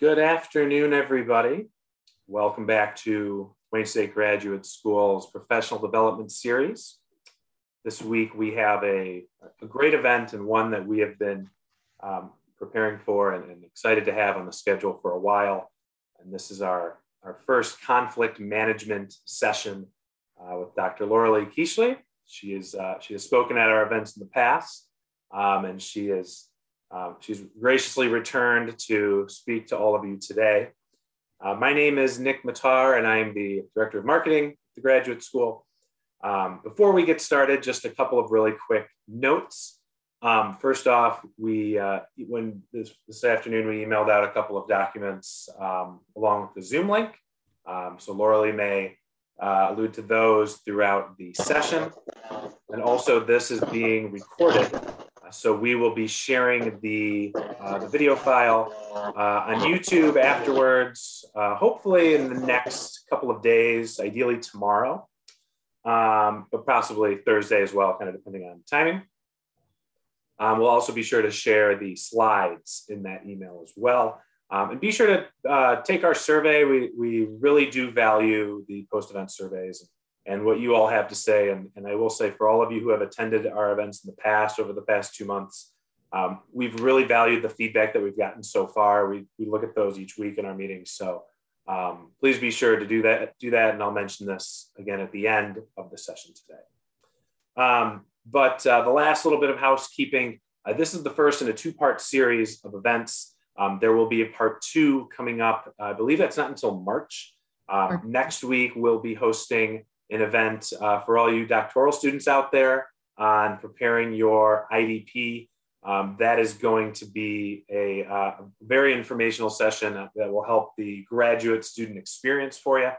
Good afternoon, everybody. Welcome back to Wayne State Graduate School's Professional Development Series. This week we have a, a great event and one that we have been um, preparing for and, and, excited to have on the schedule for a while. And this is our, our first conflict management session uh, with Dr. Loraleigh Keashly. She, is, uh, she has spoken at our events in the past, um, and she is um, she's graciously returned to speak to all of you today. Uh, my name is Nick Matar, and I'm the Director of Marketing at the Graduate School. Um, before we get started, just a couple of really quick notes. Um, first off, we uh, when this, this, afternoon we emailed out a couple of documents um, along with the Zoom link. Um, so Loraleigh may uh, allude to those throughout the session. And also this is being recorded so we will be sharing the, uh, the video file uh, on YouTube afterwards, uh, hopefully in the next couple of days, ideally tomorrow, um, but possibly Thursday as well, kind of depending on timing. Um, we'll also be sure to share the slides in that email as well. Um, and be sure to uh, take our survey. We, we really do value the post-event surveys and what you all have to say. And, and I will say for all of you who have attended our events in the past, over the past two months, um, we've really valued the feedback that we've gotten so far. We, we look at those each week in our meetings. So um, please be sure to do that, do that. And I'll mention this again at the end of the session today. Um, but uh, the last little bit of housekeeping, uh, this is the first in a two-part series of events. Um, there will be a part two coming up. I believe that's not until March. Um, next week, we'll be hosting an event uh, for all you doctoral students out there on preparing your IDP. Um, that is going to be a uh, very informational session that will help the graduate student experience for you.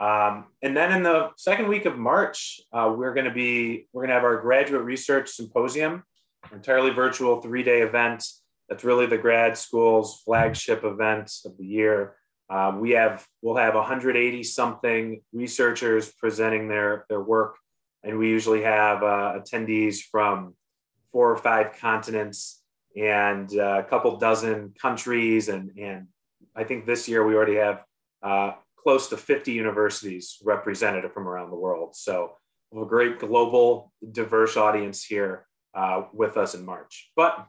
Um, and then in the second week of March, uh, we're going to be we're going to have our graduate research symposium, entirely virtual three-day event. That's really the grad school's flagship event of the year. Uh, we have we'll have 180 something researchers presenting their their work, and we usually have uh, attendees from four or five continents and uh, a couple dozen countries, and and I think this year we already have uh, close to 50 universities represented from around the world. So a great global, diverse audience here uh, with us in March. But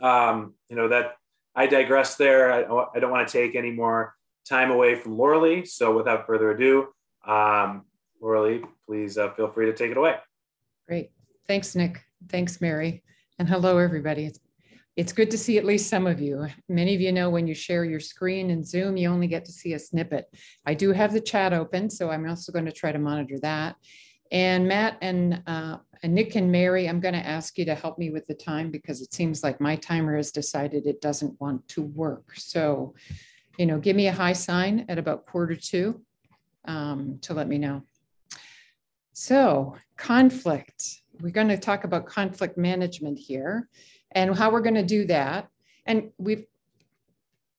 um, you know that I digress there. I, I don't want to take any more time away from Loraleigh. So without further ado, um, Loraleigh, please uh, feel free to take it away. Great. Thanks, Nick. Thanks, Mary. And hello, everybody. It's, it's good to see at least some of you. Many of you know when you share your screen in Zoom, you only get to see a snippet. I do have the chat open, so I'm also going to try to monitor that. And Matt and uh, and Nick and Mary, I'm going to ask you to help me with the time because it seems like my timer has decided it doesn't want to work. So, you know, give me a high sign at about quarter to um, to let me know. So, conflict. We're going to talk about conflict management here and how we're going to do that. And we've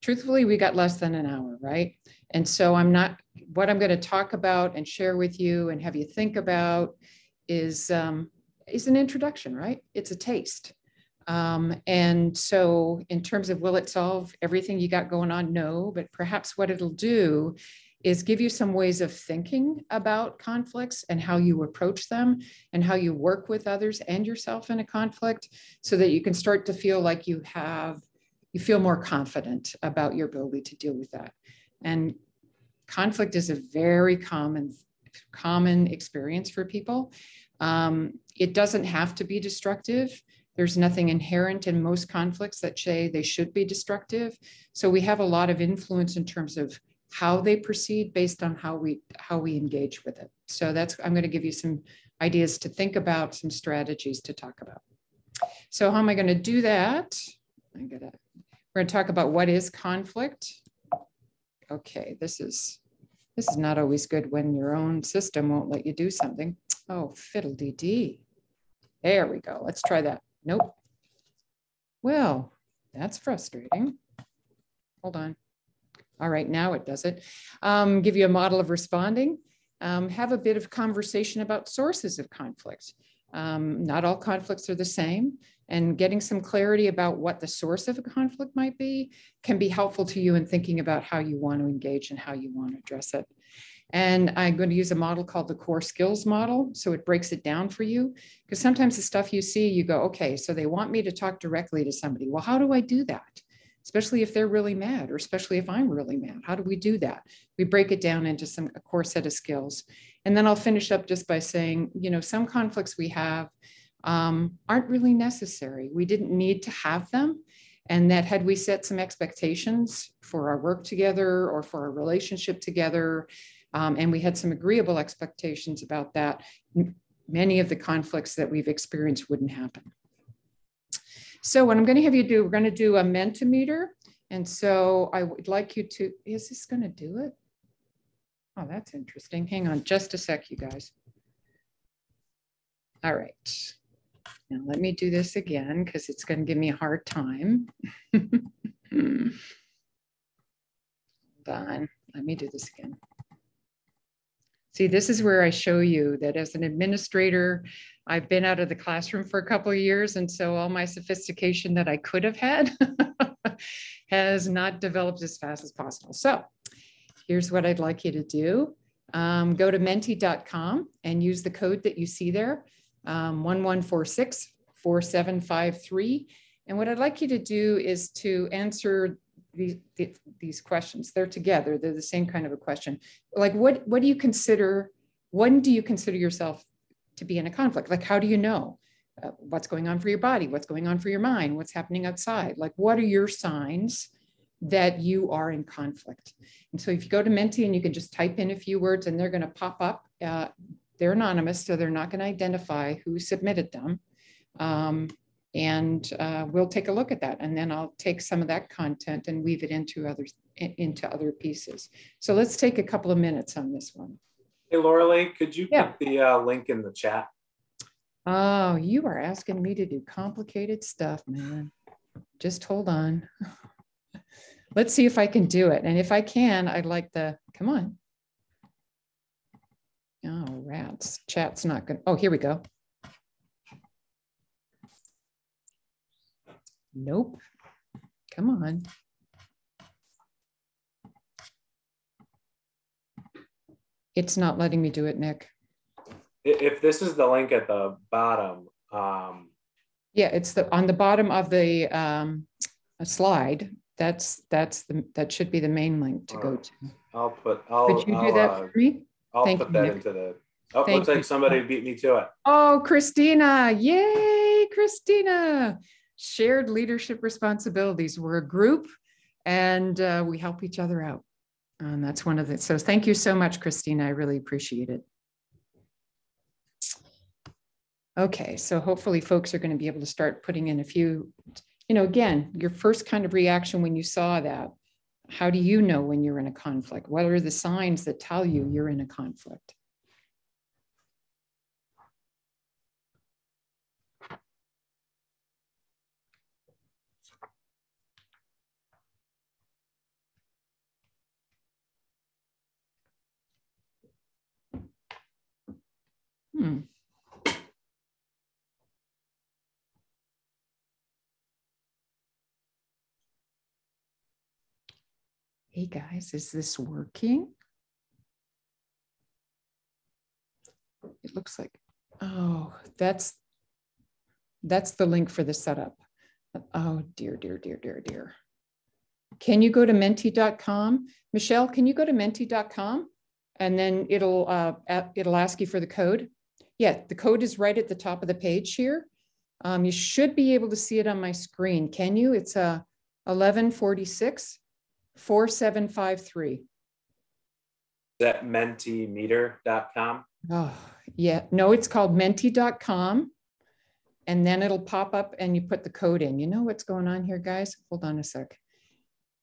truthfully, we got less than an hour, right? And so I'm not, what I'm going to talk about and share with you and have you think about is um, is an introduction, right? It's a taste. Um, and so, in terms of will it solve everything you got going on? No, but perhaps what it'll do is give you some ways of thinking about conflicts and how you approach them and how you work with others and yourself in a conflict so that you can start to feel like you have, you feel more confident about your ability to deal with that. And conflict is a very common, common experience for people. Um, it doesn't have to be destructive. There's nothing inherent in most conflicts that say they should be destructive. So we have a lot of influence in terms of how they proceed based on how we how we engage with it. So that's I'm going to give you some ideas to think about, some strategies to talk about. So how am I going to do that? I'm gonna we're going to talk about what is conflict. Okay, this is this is not always good when your own system won't let you do something. Oh, fiddle-dee-dee. There we go. Let's try that. Nope. Well, that's frustrating. Hold on. All right, now it does it. Um, give you a model of responding. Um, have a bit of conversation about sources of conflict. Um, not all conflicts are the same. And getting some clarity about what the source of a conflict might be can be helpful to you in thinking about how you want to engage and how you want to address it. And I'm going to use a model called the core skills model. So it breaks it down for you. Because sometimes the stuff you see, you go, okay, so they want me to talk directly to somebody. Well, how do I do that? Especially if they're really mad, or especially if I'm really mad. How do we do that? We break it down into some a core set of skills. And then I'll finish up just by saying, you know, some conflicts we have um, aren't really necessary. We didn't need to have them. And that had we set some expectations for our work together or for our relationship together, um, and we had some agreeable expectations about that. Many of the conflicts that we've experienced wouldn't happen. So what I'm going to have you do, we're going to do a Mentimeter. And so I would like you to, is this going to do it? Oh, that's interesting. Hang on just a sec, you guys. All right. Now let me do this again because it's going to give me a hard time. Hold on. Let me do this again. See, this is where I show you that as an administrator, I've been out of the classroom for a couple of years. And so all my sophistication that I could have had has not developed as fast as possible. So here's what I'd like you to do. Um, go to menti.com and use the code that you see there, um, 1146 4753. And what I'd like you to do is to answer these, these questions. They're together. They're the same kind of a question. Like, what, what do you consider, when do you consider yourself to be in a conflict? Like, how do you know uh, what's going on for your body? What's going on for your mind? What's happening outside? Like, what are your signs that you are in conflict? And so if you go to Menti and you can just type in a few words and they're going to pop up, uh, they're anonymous, so they're not going to identify who submitted them. Um, and uh, we'll take a look at that and then i'll take some of that content and weave it into other into other pieces. So let's take a couple of minutes on this one. Hey Loraleigh could you yeah. put the uh, link in the chat? Oh you are asking me to do complicated stuff man. Just hold on. Let's see if i can do it and if i can i'd like the come on oh rats chat's not good oh here we go Nope. Come on. It's not letting me do it, Nick. If this is the link at the bottom. Um... Yeah, it's the on the bottom of the um, slide. That's that's the that should be the main link to go to. I'll put. I'll, Could you I'll, do that uh, for me? I'll Thank put you, that Nick. into the. Oh, Thank looks you. like somebody beat me to it. Oh, Christina! Yay, Christina! shared leadership responsibilities. We're a group and uh, we help each other out. And that's one of the, so thank you so much, Christina. I really appreciate it. Okay, so hopefully folks are going to be able to start putting in a few, you know, again, your first kind of reaction when you saw that. How do you know when you're in a conflict? What are the signs that tell you you're in a conflict? Hmm. Hey guys, is this working? It looks like, oh, that's, that's the link for the setup. Oh dear, dear, dear, dear, dear. Can you go to menti.com? Michelle, can you go to menti.com? And then it'll, uh, it'll ask you for the code. Yeah, the code is right at the top of the page here. Um, you should be able to see it on my screen. Can you? It's uh, 1146 4753. Is that mentimeter.com? Oh, yeah. No, it's called menti.com. And then it'll pop up and you put the code in. You know what's going on here, guys? Hold on a sec.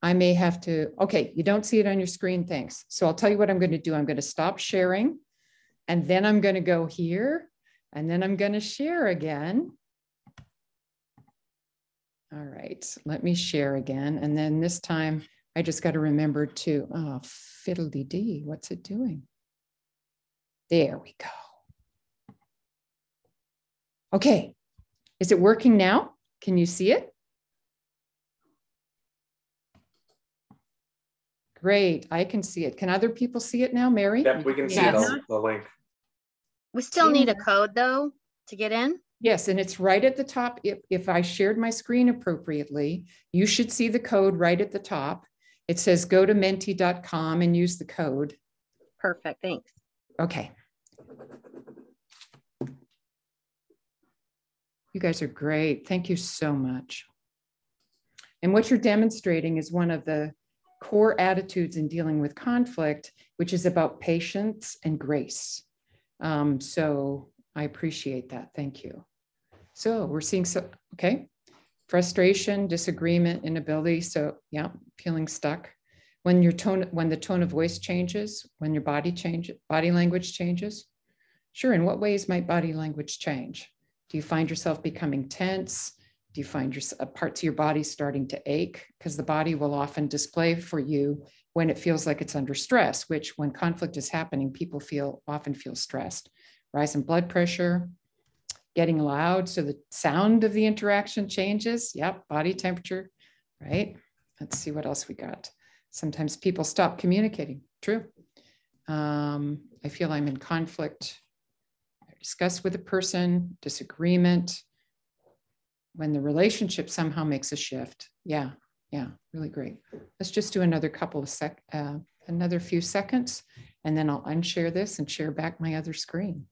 I may have to, okay, you don't see it on your screen, thanks. So I'll tell you what I'm going to do. I'm going to stop sharing. And then I'm going to go here and then I'm going to share again. All right, let me share again. And then this time I just got to remember to, oh, fiddly dee, what's it doing? There we go. Okay, is it working now? Can you see it? Great, I can see it. Can other people see it now, Mary? Yep, we can see Yes. the, the link. We still need a code though to get in. Yes, and it's right at the top. If, if I shared my screen appropriately, you should see the code right at the top. It says go to menti.com and use the code. Perfect, thanks. Okay. You guys are great. Thank you so much. And what you're demonstrating is one of the core attitudes in dealing with conflict, which is about patience and grace. Um, so I appreciate that. Thank you. So we're seeing so, okay. Frustration, disagreement, inability. So yeah, feeling stuck. When your tone, when the tone of voice changes, when your body change, body language changes. Sure, in what ways might body language change? Do you find yourself becoming tense? Do you find your uh, parts of your body starting to ache? Because the body will often display for you when it feels like it's under stress, which when conflict is happening, people feel often feel stressed. Rise in blood pressure, getting loud. So the sound of the interaction changes. Yep, body temperature, right? Let's see what else we got. Sometimes people stop communicating. True. Um, I feel I'm in conflict. I discuss with a person, disagreement. When the relationship somehow makes a shift. Yeah, yeah, really great. Let's just do another couple of sec, uh, another few seconds, and then I'll unshare this and share back my other screen.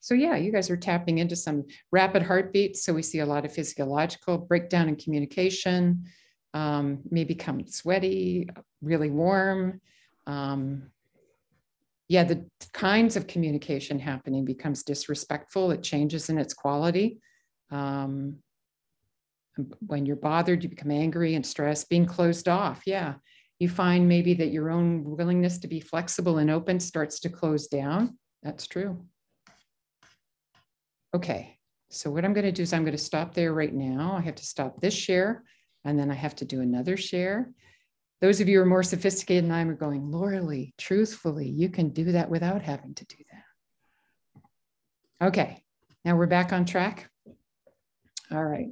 So yeah, you guys are tapping into some rapid heartbeats. So we see a lot of physiological breakdown in communication, um, may become sweaty, really warm. Um, yeah, the kinds of communication happening becomes disrespectful. It changes in its quality. Um, when you're bothered, you become angry and stressed, being closed off. Yeah, you find maybe that your own willingness to be flexible and open starts to close down. That's true. Okay, so what I'm going to do is I'm going to stop there right now. I have to stop this share and then I have to do another share. Those of you who are more sophisticated than I am are going, Laura truthfully, you can do that without having to do that. Okay, now we're back on track. All right,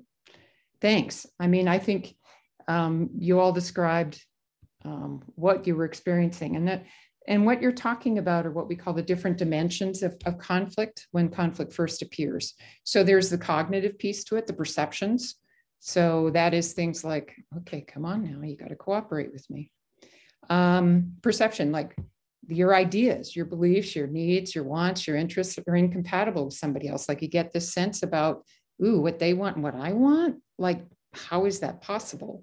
thanks. I mean, I think um, you all described um, what you were experiencing and that and what you're talking about are what we call the different dimensions of, of conflict when conflict first appears. So there's the cognitive piece to it, the perceptions. So that is things like, okay, come on now, you got to cooperate with me. Um, perception, like your ideas, your beliefs, your needs, your wants, your interests are incompatible with somebody else. Like you get this sense about, ooh, what they want and what I want. Like, how is that possible?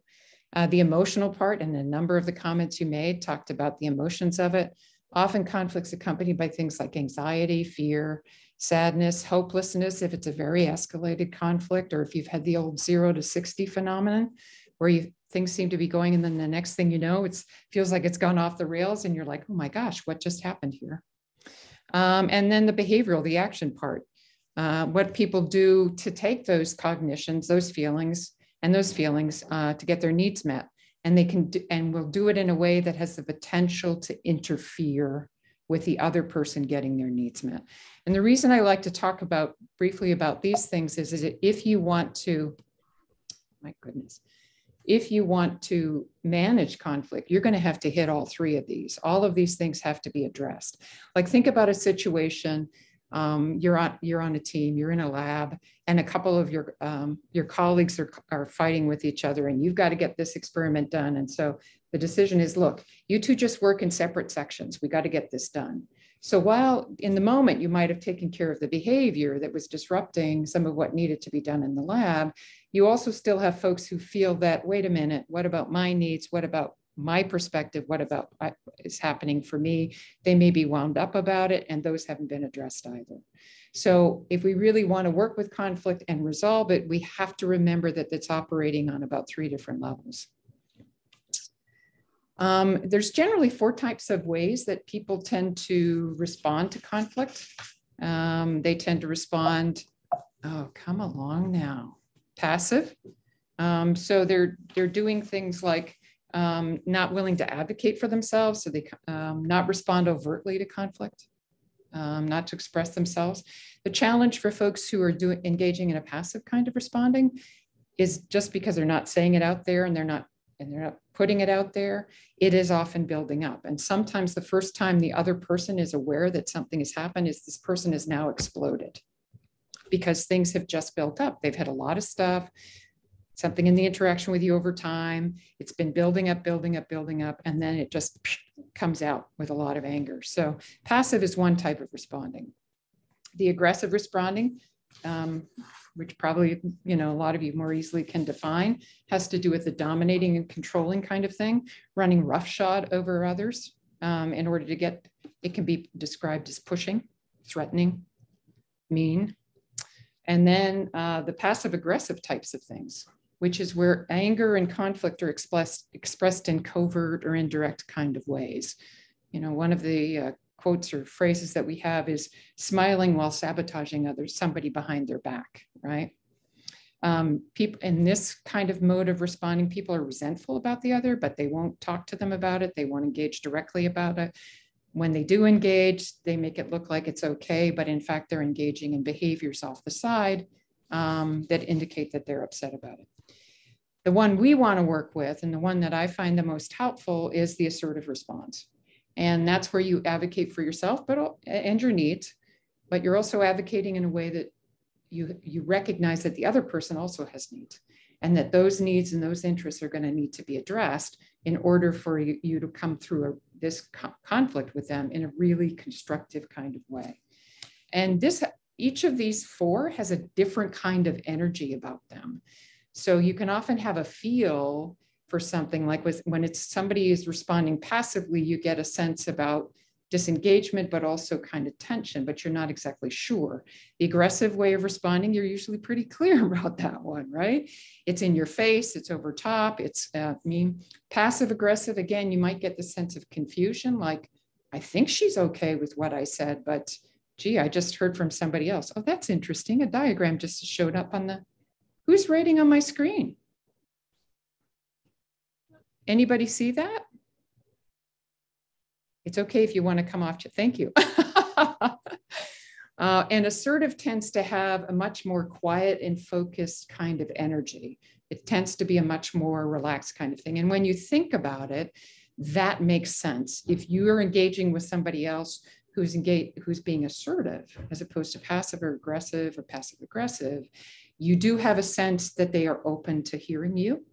Uh, the emotional part and a number of the comments you made talked about the emotions of it. Often conflicts accompanied by things like anxiety, fear, sadness, hopelessness, if it's a very escalated conflict, or if you've had the old zero to 60 phenomenon where you things seem to be going and then the next thing you know, it feels like it's gone off the rails and you're like, oh my gosh, what just happened here? Um, and then the behavioral, the action part, uh, what people do to take those cognitions, those feelings, and those feelings uh, to get their needs met. And they can do, and will do it in a way that has the potential to interfere with the other person getting their needs met. And the reason I like to talk about briefly about these things is, is that if you want to, my goodness, if you want to manage conflict, you're going to have to hit all three of these. All of these things have to be addressed. Like think about a situation um, you're on you're on a team, you're in a lab, and a couple of your um, your colleagues are, are fighting with each other, and you've got to get this experiment done. And so the decision is, look, you two just work in separate sections. We got to get this done. So while in the moment you might have taken care of the behavior that was disrupting some of what needed to be done in the lab, you also still have folks who feel that, wait a minute, what about my needs? What about my perspective, what about what uh, is happening for me? They may be wound up about it, and those haven't been addressed either. So, if we really want to work with conflict and resolve it, we have to remember that it's operating on about three different levels. Um, there's generally four types of ways that people tend to respond to conflict. Um, they tend to respond, oh, come along now, passive. Um, so they're they're doing things like um, not willing to advocate for themselves, so they um, not respond overtly to conflict. um, not to express themselves. The challenge for folks who are doing engaging in a passive kind of responding is just because they're not saying it out there and they're not and they're not putting it out there, it is often building up. And sometimes the first time the other person is aware that something has happened is this person is now exploded because things have just built up. They've had a lot of stuff, something in the interaction with you over time. It's been building up, building up, building up, and then it just comes out with a lot of anger. So passive is one type of responding. The aggressive responding, um, which probably you know a lot of you more easily can define, has to do with the dominating and controlling kind of thing, running roughshod over others um, in order to get. It can be described as pushing, threatening, mean, and then uh, the passive aggressive types of things, which is where anger and conflict are expressed expressed in covert or indirect kind of ways. You know, one of the uh, quotes or phrases that we have is smiling while sabotaging others, somebody behind their back, right? Um, people in this kind of mode of responding, people are resentful about the other, but they won't talk to them about it. They won't engage directly about it. When they do engage, they make it look like it's okay, but in fact, they're engaging in behaviors off the side um, that indicate that they're upset about it. The one we want to work with, and the one that I find the most helpful, is the assertive response. And that's where you advocate for yourself but and your needs, but you're also advocating in a way that you, you recognize that the other person also has needs and that those needs and those interests are going to need to be addressed in order for you, you to come through a, this co conflict with them in a really constructive kind of way. And this, each of these four has a different kind of energy about them. So you can often have a feel for something like with, when it's somebody is responding passively, you get a sense about disengagement, but also kind of tension, but you're not exactly sure. The aggressive way of responding, you're usually pretty clear about that one, right? It's in your face, it's over top, it's uh, mean. Passive aggressive, again, you might get the sense of confusion, like, I think she's okay with what I said, but gee, I just heard from somebody else. Oh, that's interesting. A diagram just showed up on the, who's writing on my screen? Anybody see that? It's okay if you want to come off to, thank you. uh, and assertive tends to have a much more quiet and focused kind of energy. It tends to be a much more relaxed kind of thing. And when you think about it, that makes sense. If you are engaging with somebody else who's engaged, who's being assertive, as opposed to passive or aggressive or passive aggressive, you do have a sense that they are open to hearing you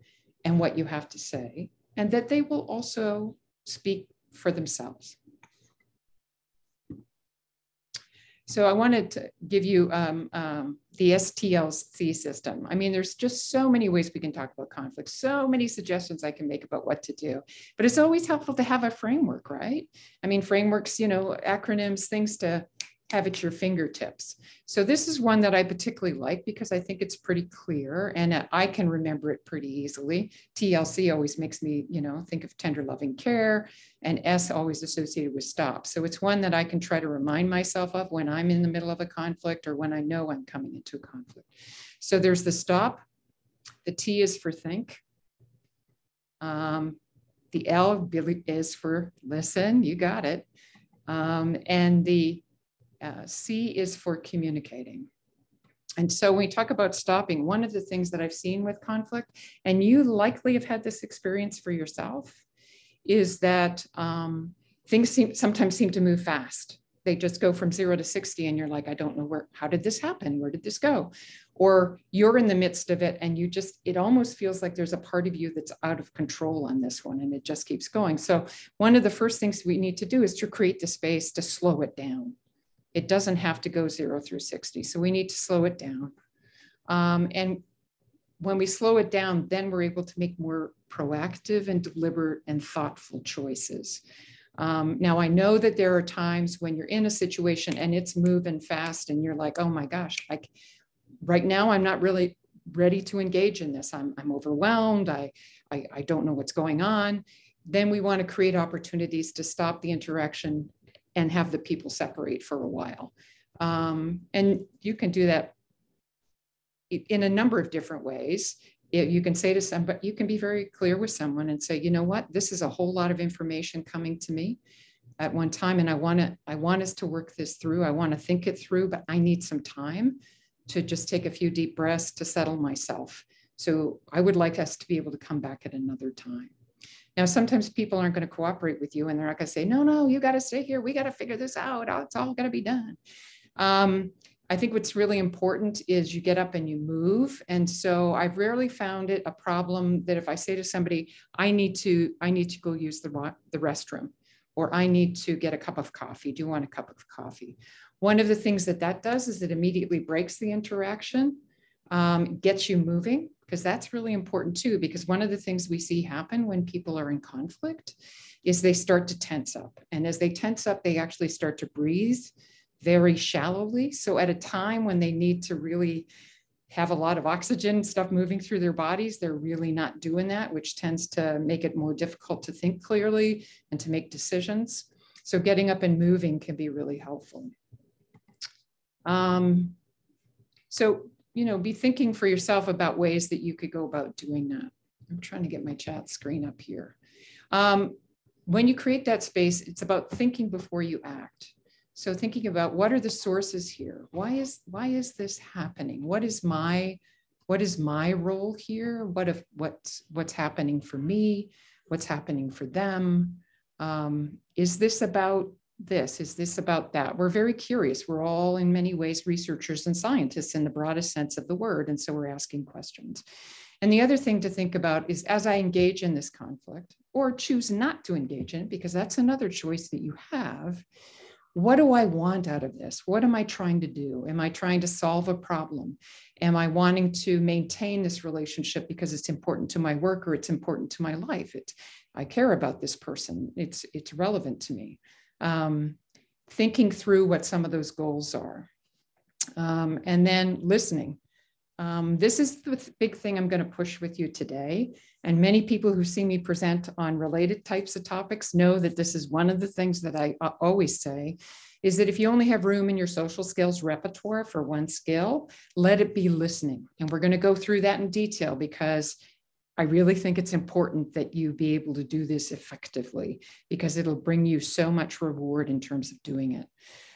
and what you have to say and that they will also speak for themselves. So I wanted to give you um, um, the STLC system. I mean, there's just so many ways we can talk about conflict, so many suggestions I can make about what to do, but it's always helpful to have a framework, right? I mean, frameworks, you know, acronyms, things to have at your fingertips. So this is one that I particularly like because I think it's pretty clear and I can remember it pretty easily. TLC always makes me, you know, think of tender loving care and S always associated with stop. So it's one that I can try to remind myself of when I'm in the middle of a conflict or when I know I'm coming into a conflict. So there's the stop. The T is for think. Um, the L is for listen, you got it. Um, and the uh, C is for communicating. And so when we talk about stopping, one of the things that I've seen with conflict, and you likely have had this experience for yourself, is that um, things seem, sometimes seem to move fast. They just go from zero to 60 and you're like, I don't know where, how did this happen? Where did this go? Or you're in the midst of it and you just, it almost feels like there's a part of you that's out of control on this one and it just keeps going. So one of the first things we need to do is to create the space to slow it down it doesn't have to go zero through 60. So we need to slow it down. Um, and when we slow it down, then we're able to make more proactive and deliberate and thoughtful choices. Um, now, I know that there are times when you're in a situation and it's moving fast and you're like, oh my gosh, like right now, I'm not really ready to engage in this. I'm, I'm overwhelmed. I, I, I don't know what's going on. Then we want to create opportunities to stop the interaction and have the people separate for a while. Um, and you can do that in a number of different ways. You can say to somebody, you can be very clear with someone and say, you know what, this is a whole lot of information coming to me. at one time and I want to I want us to work this through. I want to think it through, but I need some time to just take a few deep breaths to settle myself. So I would like us to be able to come back at another time. Now, sometimes people aren't going to cooperate with you and they're not going to say, no, no, you got to stay here. We got to figure this out. It's all got to be done. Um, I think what's really important is you get up and you move. And so I've rarely found it a problem that if I say to somebody, I need to, I need to go use the, the restroom, or I need to get a cup of coffee. Do you want a cup of coffee? One of the things that that does is it immediately breaks the interaction, um, gets you moving, because that's really important too. Because one of the things we see happen when people are in conflict is they start to tense up. And as they tense up, they actually start to breathe very shallowly. So at a time when they need to really have a lot of oxygen stuff moving through their bodies, they're really not doing that, which tends to make it more difficult to think clearly and to make decisions. So getting up and moving can be really helpful. Um, so, you know, be thinking for yourself about ways that you could go about doing that. I'm trying to get my chat screen up here. Um, when you create that space, it's about thinking before you act. So thinking about what are the sources here? Why is why is this happening? What is my what is my role here? What if what's what's happening for me? What's happening for them? Um, is this about this? Is this about that? We're very curious. We're all in many ways researchers and scientists in the broadest sense of the word, and so we're asking questions. And the other thing to think about is as I engage in this conflict or choose not to engage in it, because that's another choice that you have what do I want out of this? What am I trying to do? Am I trying to solve a problem? Am I wanting to maintain this relationship because it's important to my work or it's important to my life? I care about this person. It's it's relevant to me. Um, thinking through what some of those goals are, um, and then listening. Um, this is the big thing I'm going to push with you today. And many people who see me present on related types of topics know that this is one of the things that I uh, always say is that if you only have room in your social skills repertoire for one skill, let it be listening. And we're going to go through that in detail because I really think it's important that you be able to do this effectively because it'll bring you so much reward in terms of doing it.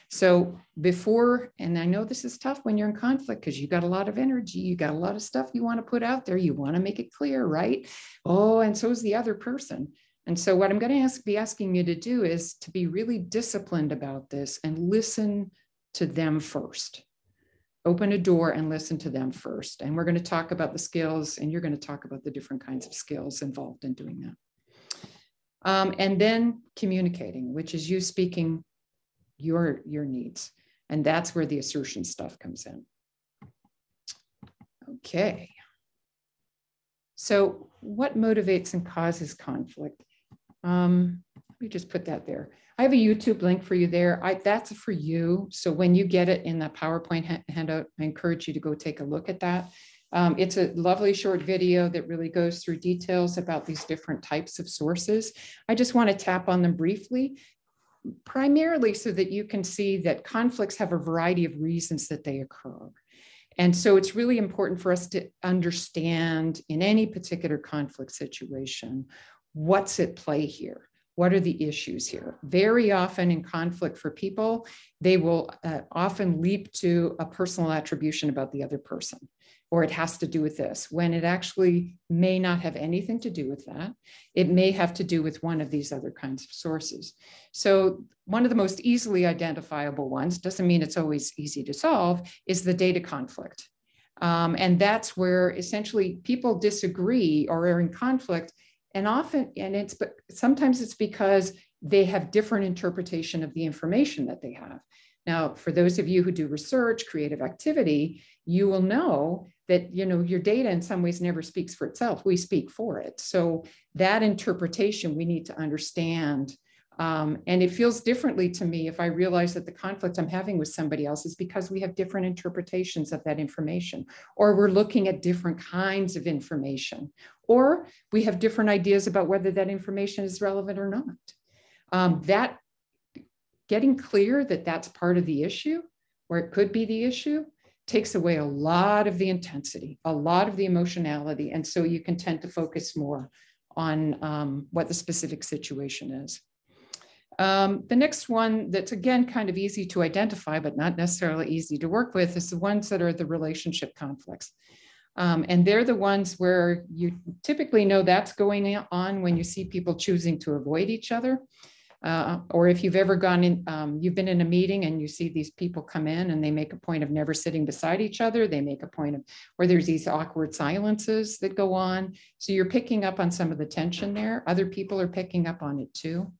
So before, and I know this is tough when you're in conflict because you got a lot of energy, you got a lot of stuff you want to put out there, you want to make it clear, right? Oh, and so is the other person. And so what I'm going to ask, be asking you to do is to be really disciplined about this and listen to them first. Open a door and listen to them first. And we're going to talk about the skills, and you're going to talk about the different kinds of skills involved in doing that. Um, and then communicating, which is you speaking your your needs. And that's where the assertion stuff comes in. Okay. So what motivates and causes conflict? Um, let me just put that there i have a youtube link for you there I, that's for you so when you get it in the powerpoint ha handout i encourage you to go take a look at that um, it's a lovely short video that really goes through details about these different types of sources. I just want to tap on them briefly primarily so that you can see that conflicts have a variety of reasons that they occur. And so it's really important for us to understand in any particular conflict situation what's at play here. What are the issues here? Very often in conflict for people, they will uh, often leap to a personal attribution about the other person or it has to do with this, when it actually may not have anything to do with that. It may have to do with one of these other kinds of sources. So one of the most easily identifiable ones, doesn't mean it's always easy to solve, is the data conflict. Um, and that's where essentially people disagree or are in conflict. And often, and it's, but sometimes it's because they have different interpretation of the information that they have. Now, for those of you who do research, creative activity, you will know that you know your data in some ways never speaks for itself we speak for it so that interpretation we need to understand um, and it feels differently to me if i realize that the conflict i'm having with somebody else is because we have different interpretations of that information or we're looking at different kinds of information or we have different ideas about whether that information is relevant or not um, that getting clear that that's part of the issue or it could be the issue takes away a lot of the intensity, a lot of the emotionality. And so you can tend to focus more on um, what the specific situation is. Um, the next one that's again kind of easy to identify, but not necessarily easy to work with is the ones that are the relationship conflicts. Um, and they're the ones where you typically know that's going on when you see people choosing to avoid each other. Uh, or if you've ever gone in, um, you've been in a meeting and you see these people come in and they make a point of never sitting beside each other. They make a point of, or there's these awkward silences that go on. So you're picking up on some of the tension there. Other people are picking up on it too.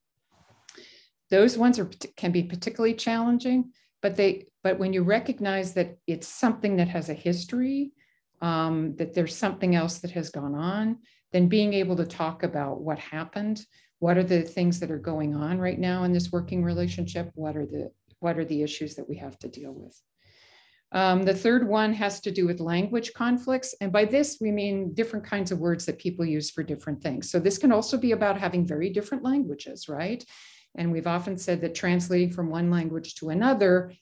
Those ones are can be particularly challenging, but they, but when you recognize that it's something that has a history, um, that there's something else that has gone on, then being able to talk about what happened, what are the things that are going on right now in this working relationship, what are the what are the issues that we have to deal with. Um, the third one has to do with language conflicts. And by this, we mean different kinds of words that people use for different things. So this can also be about having very different languages, right? And we've often said that translating from one language to another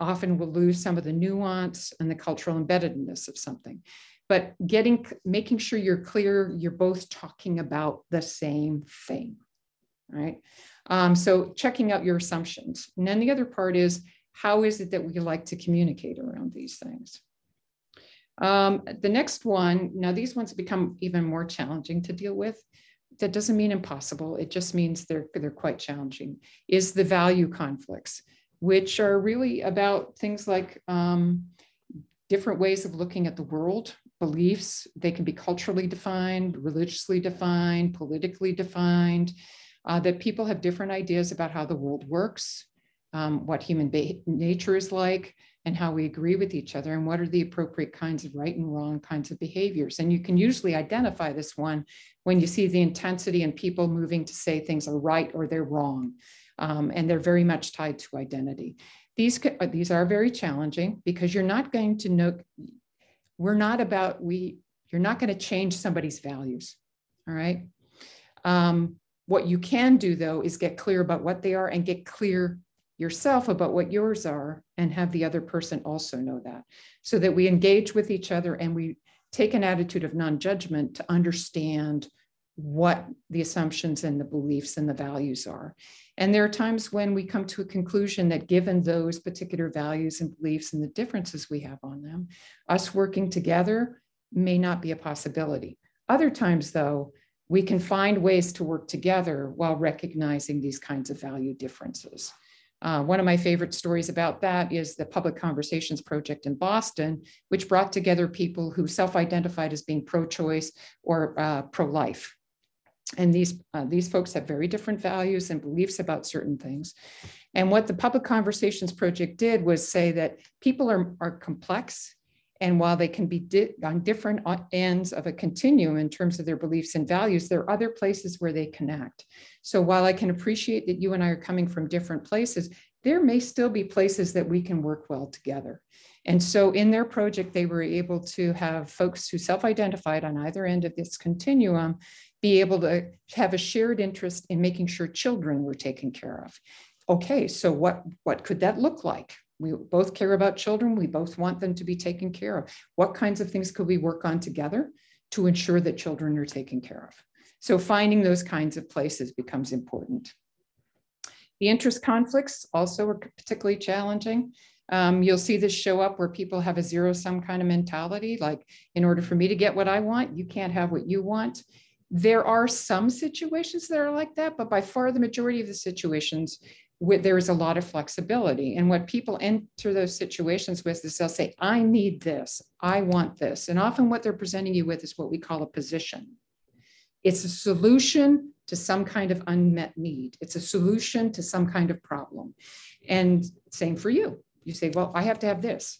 often will lose some of the nuance and the cultural embeddedness of something. But getting, making sure you're clear, you're both talking about the same thing, right? Um, so checking out your assumptions. And then the other part is, how is it that we like to communicate around these things? Um, the next one, now these ones become even more challenging to deal with, that doesn't mean impossible. It just means they're, they're quite challenging, is the value conflicts, which are really about things like um, different ways of looking at the world, beliefs. They can be culturally defined, religiously defined, politically defined, uh, that people have different ideas about how the world works, um, what human nature is like, and how we agree with each other and what are the appropriate kinds of right and wrong kinds of behaviors. And you can usually identify this one when you see the intensity and people moving to say things are right or they're wrong. Um, and they're very much tied to identity. These, uh, these are very challenging because you're not going to know, we're not about, we, you're not going to change somebody's values. All right. Um, what you can do though is get clear about what they are and get clear yourself about what yours are and have the other person also know that so that we engage with each other and we take an attitude of non-judgment to understand what the assumptions and the beliefs and the values are. And there are times when we come to a conclusion that given those particular values and beliefs and the differences we have on them, us working together may not be a possibility. Other times, though, we can find ways to work together while recognizing these kinds of value differences. Uh, one of my favorite stories about that is the Public Conversations Project in Boston, which brought together people who self-identified as being pro-choice or uh, pro-life. And these, uh, these folks have very different values and beliefs about certain things. And what the Public Conversations Project did was say that people are, are complex and while they can be di on different uh, ends of a continuum in terms of their beliefs and values, there are other places where they connect. So while I can appreciate that you and I are coming from different places, there may still be places that we can work well together. And so in their project, they were able to have folks who self-identified on either end of this continuum be able to have a shared interest in making sure children were taken care of. Okay, so what, what could that look like? We both care about children. We both want them to be taken care of. What kinds of things could we work on together to ensure that children are taken care of? So finding those kinds of places becomes important. The interest conflicts also are particularly challenging. Um, you'll see this show up where people have a zero sum kind of mentality, like in order for me to get what I want, you can't have what you want. There are some situations that are like that, but by far the majority of the situations, there is a lot of flexibility. And what people enter those situations with is they'll say, I need this, I want this. And often what they're presenting you with is what we call a position. It's a solution to some kind of unmet need. It's a solution to some kind of problem. And same for you. You say, well, I have to have this.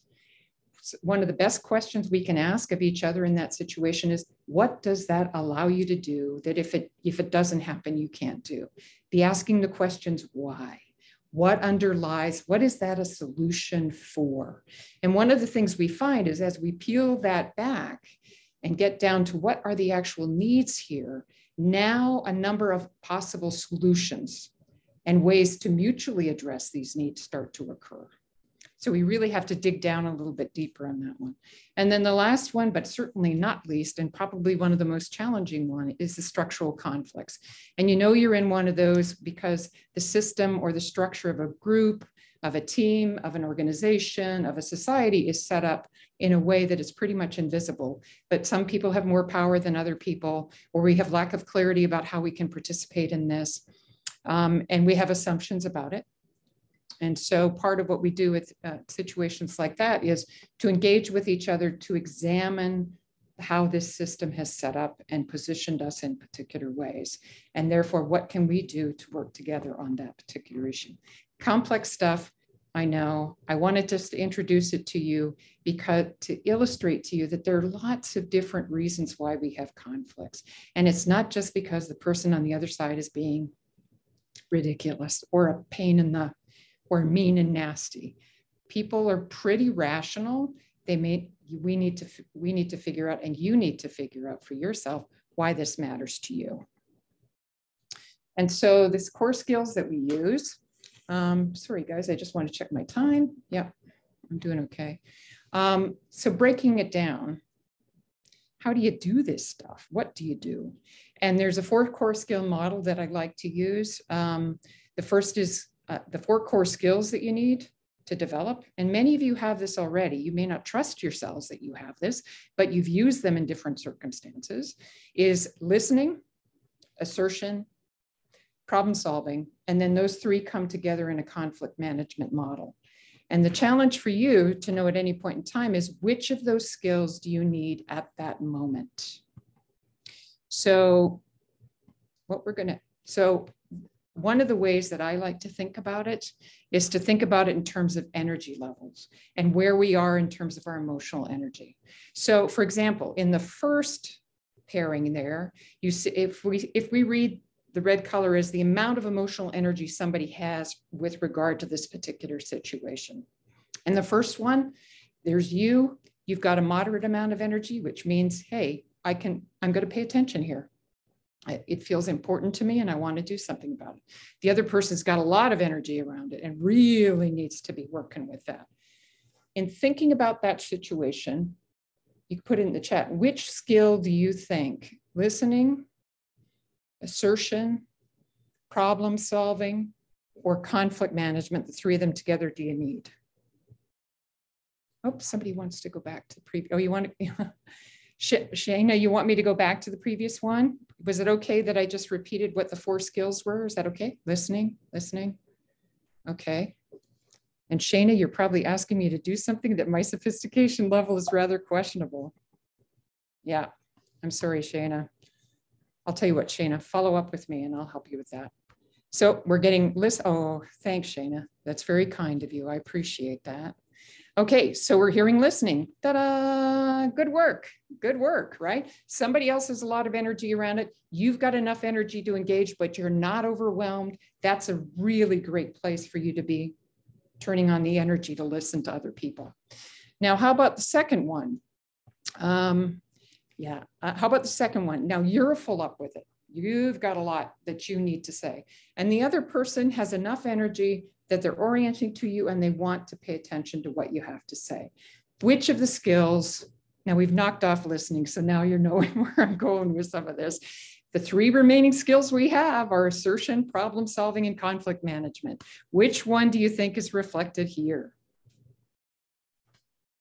One of the best questions we can ask of each other in that situation is, what does that allow you to do that if it if it doesn't happen, you can't do? Be asking the questions, why? What underlies what is that a solution for? And one of the things we find is as we peel that back and get down to what are the actual needs here now a number of possible solutions and ways to mutually address these needs start to occur So we really have to dig down a little bit deeper on that one. And then the last one, but certainly not least, and probably one of the most challenging one is the structural conflicts. And you know you're in one of those because the system or the structure of a group, of a team, of an organization, of a society is set up in a way that is pretty much invisible. But some people have more power than other people, or we have lack of clarity about how we can participate in this. Um, and we have assumptions about it. And so part of what we do with uh, situations like that is to engage with each other to examine how this system has set up and positioned us in particular ways. And therefore, what can we do to work together on that particular issue? Complex stuff, I know. I wanted just to introduce it to you because to illustrate to you that there are lots of different reasons why we have conflicts. And it's not just because the person on the other side is being ridiculous or a pain in the or mean and nasty. People are pretty rational. They may we need to we need to figure out and you need to figure out for yourself why this matters to you. And so this core skills that we use, um, sorry guys, I just want to check my time. Yeah, I'm doing okay. Um, so breaking it down, how do you do this stuff? What do you do? And there's a four core skill model that I like to use. Um, the first is uh, the four core skills that you need to develop. And many of you have this already. You may not trust yourselves that you have this, but you've used them in different circumstances, is listening, assertion, problem solving, and then those three come together in a conflict management model. And the challenge for you to know at any point in time is which of those skills do you need at that moment? So what we're gonna, so one of the ways that I like to think about it is to think about it in terms of energy levels and where we are in terms of our emotional energy. So, for example, in the first pairing there, you see if we if we read the red color is the amount of emotional energy somebody has with regard to this particular situation. And the first one, there's you, you've got a moderate amount of energy, which means, hey, I can, I'm going to pay attention here it feels important to me and I want to do something about it. The other person's got a lot of energy around it and really needs to be working with that. In thinking about that situation, you put in the chat, which skill do you think? Listening, assertion, problem solving, or conflict management, the three of them together do you need? Oh, somebody wants to go back to the previous, oh, you want to, Shana, you want me to go back to the previous one? Was it okay that I just repeated what the four skills were? Is that okay? Listening, listening. Okay. And Shana, you're probably asking me to do something that my sophistication level is rather questionable. Yeah, I'm sorry, Shana. I'll tell you what, Shana, follow up with me and I'll help you with that. So we're getting list. Oh, thanks, Shana. That's very kind of you. I appreciate that. Okay, so we're hearing listening. Ta-da! Good work. Good work, right? Somebody else has a lot of energy around it. You've got enough energy to engage, but you're not overwhelmed. That's a really great place for you to be turning on the energy to listen to other people. Now, how about the second one? Um, yeah, uh, how about the second one? Now you're full up with it. You've got a lot that you need to say. And the other person has enough energy that they're orienting to you and they want to pay attention to what you have to say. Which of the skills, now we've knocked off listening, so now you're knowing where I'm going with some of this. The three remaining skills we have are assertion, problem solving, and conflict management. Which one do you think is reflected here?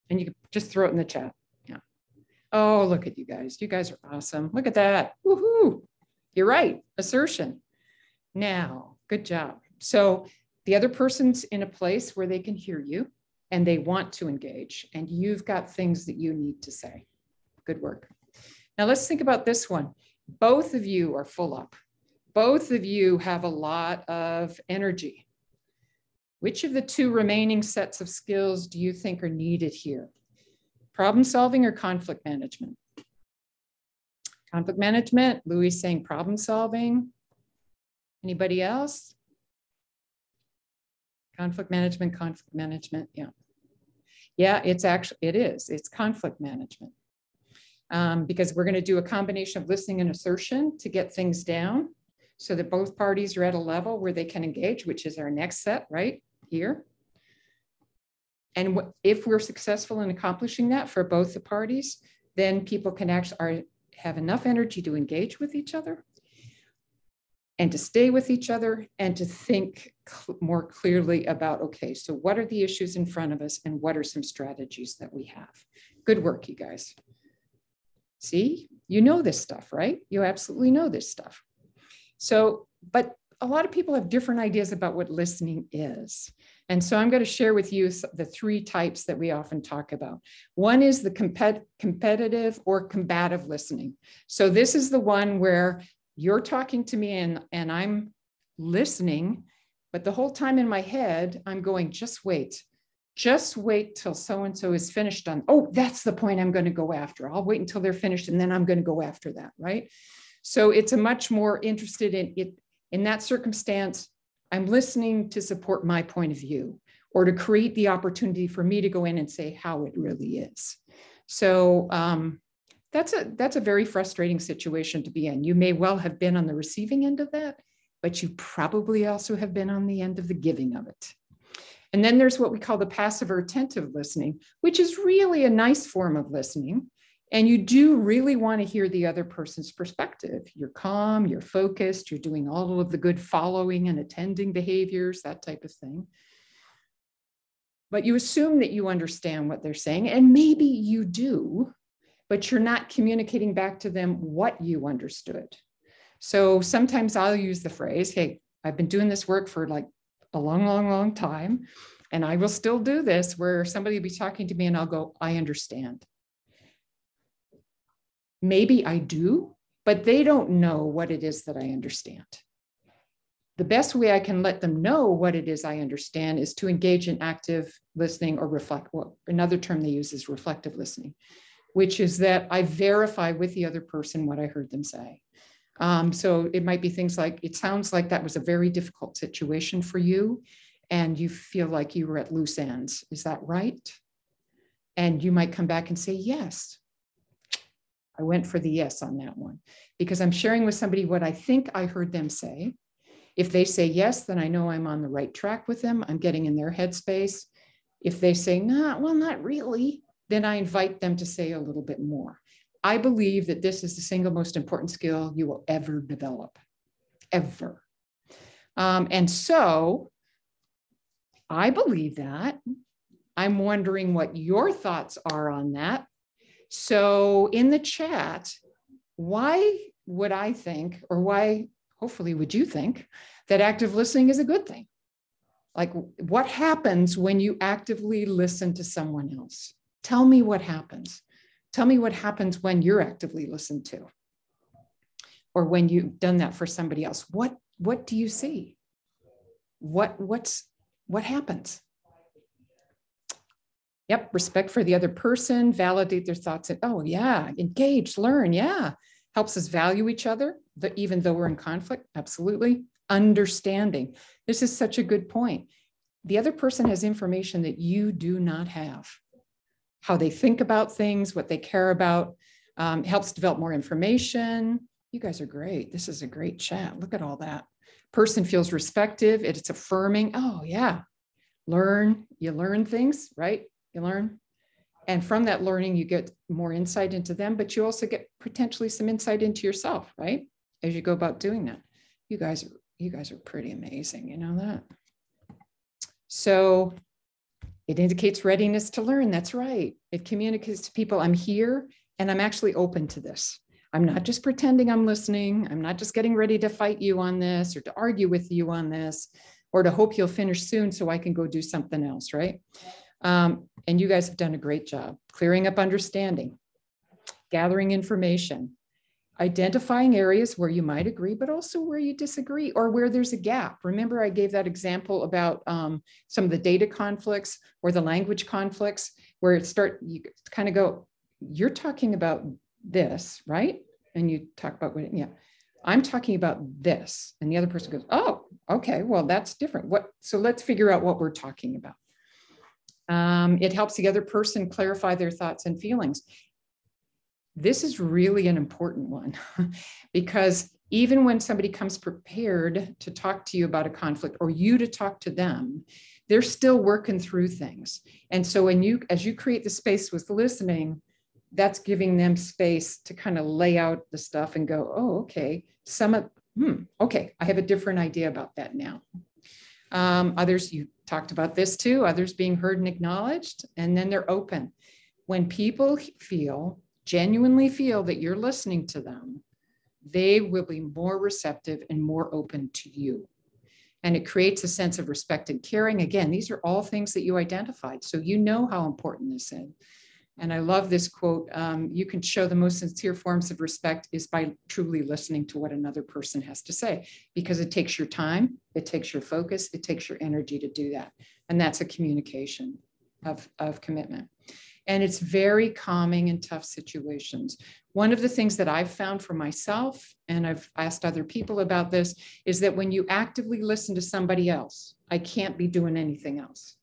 And you can just throw it in the chat. Yeah. Oh, look at you guys. You guys are awesome. Look at that. Woohoo. You're right. Assertion. Now, good job. So the other person's in a place where they can hear you and they want to engage, and you've got things that you need to say. Good work. Now let's think about this one. Both of you are full up. Both of you have a lot of energy. Which of the two remaining sets of skills do you think are needed here? Problem solving or conflict management? Conflict management, Louis saying problem solving. Anybody else? Conflict management, conflict management, yeah. Yeah, it's actually, it is, it's conflict management. Um, because we're gonna do a combination of listening and assertion to get things down so that both parties are at a level where they can engage, which is our next set right here. And if we're successful in accomplishing that for both the parties, then people can actually are, have enough energy to engage with each other and to stay with each other and to think cl more clearly about, okay, so what are the issues in front of us and what are some strategies that we have? Good work, you guys. See, you know this stuff, right? You absolutely know this stuff. So, but a lot of people have different ideas about what listening is. And so I'm going to share with you the three types that we often talk about. One is the compet competitive or combative listening. So this is the one where you're talking to me and, and I'm listening, but the whole time in my head, I'm going, just wait, just wait till so and so is finished on. Oh, that's the point I'm going to go after. I'll wait until they're finished and then I'm going to go after that, right? So it's a much more interested in it in that circumstance, I'm listening to support my point of view or to create the opportunity for me to go in and say how it really is. So um, that's a that's a very frustrating situation to be in. You may well have been on the receiving end of that, but you probably also have been on the end of the giving of it. And then there's what we call the passive or attentive listening, which is really a nice form of listening and you do really want to hear the other person's perspective. You're calm, you're focused, you're doing all of the good following and attending behaviors, that type of thing. But you assume that you understand what they're saying, and maybe you do, but you're not communicating back to them what you understood. So sometimes I'll use the phrase, hey, I've been doing this work for like a long, long, long time. And I will still do this where somebody will be talking to me and I'll go, I understand maybe I do, but they don't know what it is that I understand. The best way I can let them know what it is I understand is to engage in active listening or reflect. Well, another term they use is reflective listening, which is that I verify with the other person what I heard them say. Um, so it might be things like, it sounds like that was a very difficult situation for you, and you feel like you were at loose ends. Is that right? And you might come back and say, yes, I went for the yes on that one because I'm sharing with somebody what I think I heard them say. If they say yes, then I know I'm on the right track with them. I'm getting in their headspace. If they say, nah, well, not really, then I invite them to say a little bit more. I believe that this is the single most important skill you will ever develop, ever. Um, and so I believe that. I'm wondering what your thoughts are on that. So in the chat, why would I think, or why hopefully would you think, that active listening is a good thing? Like, what happens when you actively listen to someone else? Tell me what happens. Tell me what happens when you're actively listened to, or when you've done that for somebody else. What what do you see? What what's what happens? Yep, respect for the other person, validate their thoughts, and oh, yeah, engage, learn, yeah. Helps us value each other, the, even though we're in conflict, absolutely. Understanding. This is such a good point. The other person has information that you do not have. How they think about things, what they care about, um, helps develop more information. You guys are great. This is a great chat. Look at all that. Person feels respected. It's affirming. Oh, yeah. Learn, you learn things, right? you learn. And from that learning, you get more insight into them, but you also get potentially some insight into yourself, right? As you go about doing that. You guys, you guys are pretty amazing, you know that. So it indicates readiness to learn. That's right. It communicates to people, I'm here and I'm actually open to this. I'm not just pretending I'm listening. I'm not just getting ready to fight you on this or to argue with you on this or to hope you'll finish soon so I can go do something else, right? Um, and you guys have done a great job clearing up understanding, gathering information, identifying areas where you might agree, but also where you disagree or where there's a gap. Remember, I gave that example about um, some of the data conflicts or the language conflicts where it start, you kind of go, you're talking about this, right? And you talk about what, yeah. I'm talking about this. And the other person goes, oh, okay, well, that's different. What, so let's figure out what we're talking about. Um, it helps the other person clarify their thoughts and feelings. This is really an important one because even when somebody comes prepared to talk to you about a conflict or you to talk to them, they're still working through things. And so when you, as you create the space with listening, that's giving them space to kind of lay out the stuff and go, oh, okay, some of, hmm, okay, I have a different idea about that now. Um, others, you talked about this too, others being heard and acknowledged, and then they're open. When people feel, genuinely feel that you're listening to them, they will be more receptive and more open to you. And it creates a sense of respect and caring. Again, these are all things that you identified. So you know how important this is. And I love this quote um, you can show the most sincere forms of respect is by truly listening to what another person has to say, because it takes your time, it takes your focus, it takes your energy to do that. And that's a communication of, of commitment. And it's very calming in tough situations. One of the things that I've found for myself, and I've asked other people about this, is that when you actively listen to somebody else, I can't be doing anything else.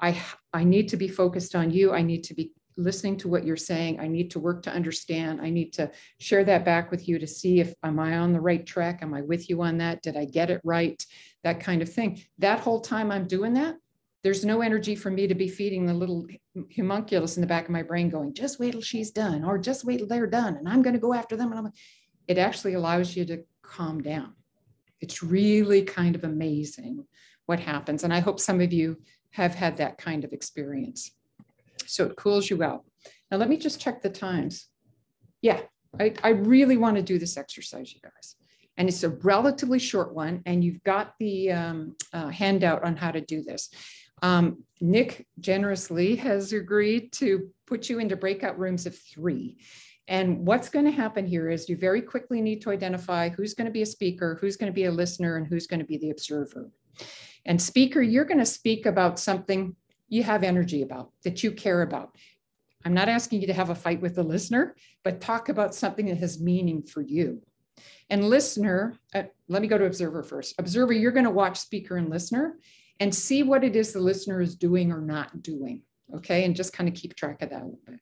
I, I need to be focused on you. I need to be listening to what you're saying. I need to work to understand. I need to share that back with you to see if am I on the right track? Am I with you on that? Did I get it right? That kind of thing. That whole time I'm doing that, there's no energy for me to be feeding the little homunculus in the back of my brain going, just wait till she's done, or just wait till they're done, and I'm going to go after them. And I'm it actually allows you to calm down. It's really kind of amazing what happens. And I hope some of you have had that kind of experience. So it cools you out. Now let me just check the times. Yeah, I, I really want to do this exercise, you guys. And it's a relatively short one, and you've got the um, uh, handout on how to do this. Um, Nick generously has agreed to put you into breakout rooms of three. And what's going to happen here is you very quickly need to identify who's going to be a speaker, who's going to be a listener, and who's going to be the observer. And speaker, you're going to speak about something you have energy about, that you care about. I'm not asking you to have a fight with the listener, but talk about something that has meaning for you. And listener, uh, let me go to observer first. Observer, you're going to watch speaker and listener and see what it is the listener is doing or not doing. Okay. And just kind of keep track of that a little bit.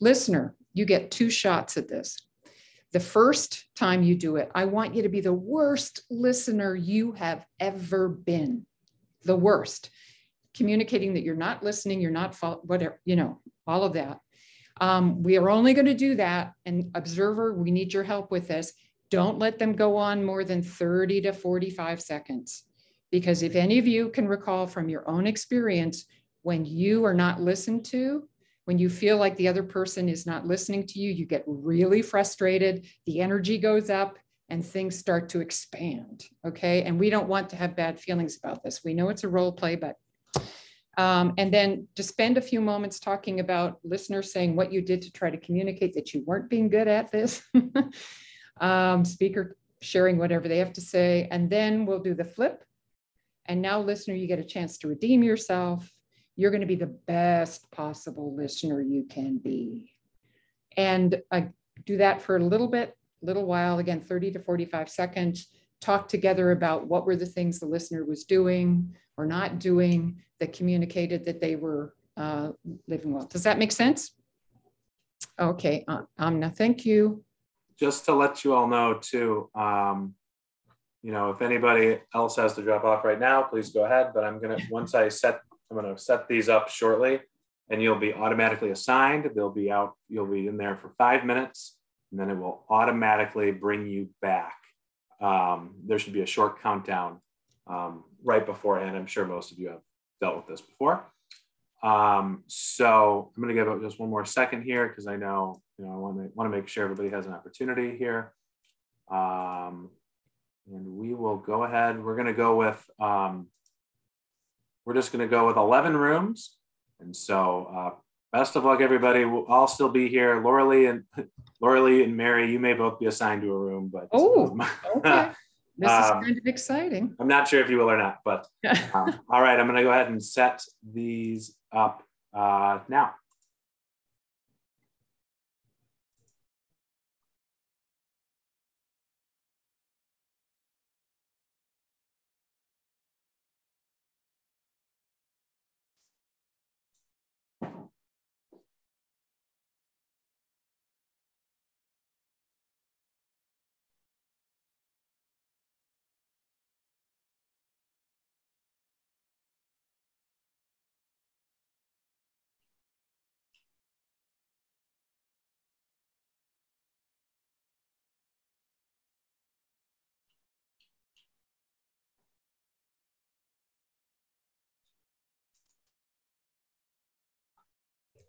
Listener, you get two shots at this. The first time you do it, I want you to be the worst listener you have ever been. The worst communicating that you're not listening, you're not, whatever, you know, all of that. Um, we are only going to do that. And observer, we need your help with this. Don't let them go on more than 30 to 45 seconds. Because if any of you can recall from your own experience, when you are not listened to, when you feel like the other person is not listening to you, you get really frustrated, the energy goes up, and things start to expand. Okay. And we don't want to have bad feelings about this. We know it's a role play, but um, and then to spend a few moments talking about listeners saying what you did to try to communicate that you weren't being good at this. um, speaker sharing whatever they have to say. And then we'll do the flip. And now, listener, you get a chance to redeem yourself. You're going to be the best possible listener you can be. And I do that for a little bit, little while, again, 30 to 45 seconds. Talk together about what were the things the listener was doing or not doing that communicated that they were uh, living well. Does that make sense? Okay, uh, Amna, thank you. Just to let you all know too, um, you know, if anybody else has to drop off right now, please go ahead. But I'm gonna, once I set, I'm gonna set these up shortly and you'll be automatically assigned. They'll be out, you'll be in there for five minutes and then it will automatically bring you back. Um, there should be a short countdown um, right beforehand. I'm sure most of you have dealt with this before. Um, so I'm going to give it just one more second here because I know you know I want to want to make sure everybody has an opportunity here. Um, and we will go ahead. We're going to go with um, we're just going to go with 11 rooms. And so uh, best of luck, everybody. We'll all still be here. Loraleigh and Loraleigh and Mary, you may both be assigned to a room, but oh, um, okay. This is um, kind of exciting. I'm not sure if you will or not, but um, all right, I'm going to go ahead and set these up uh, now.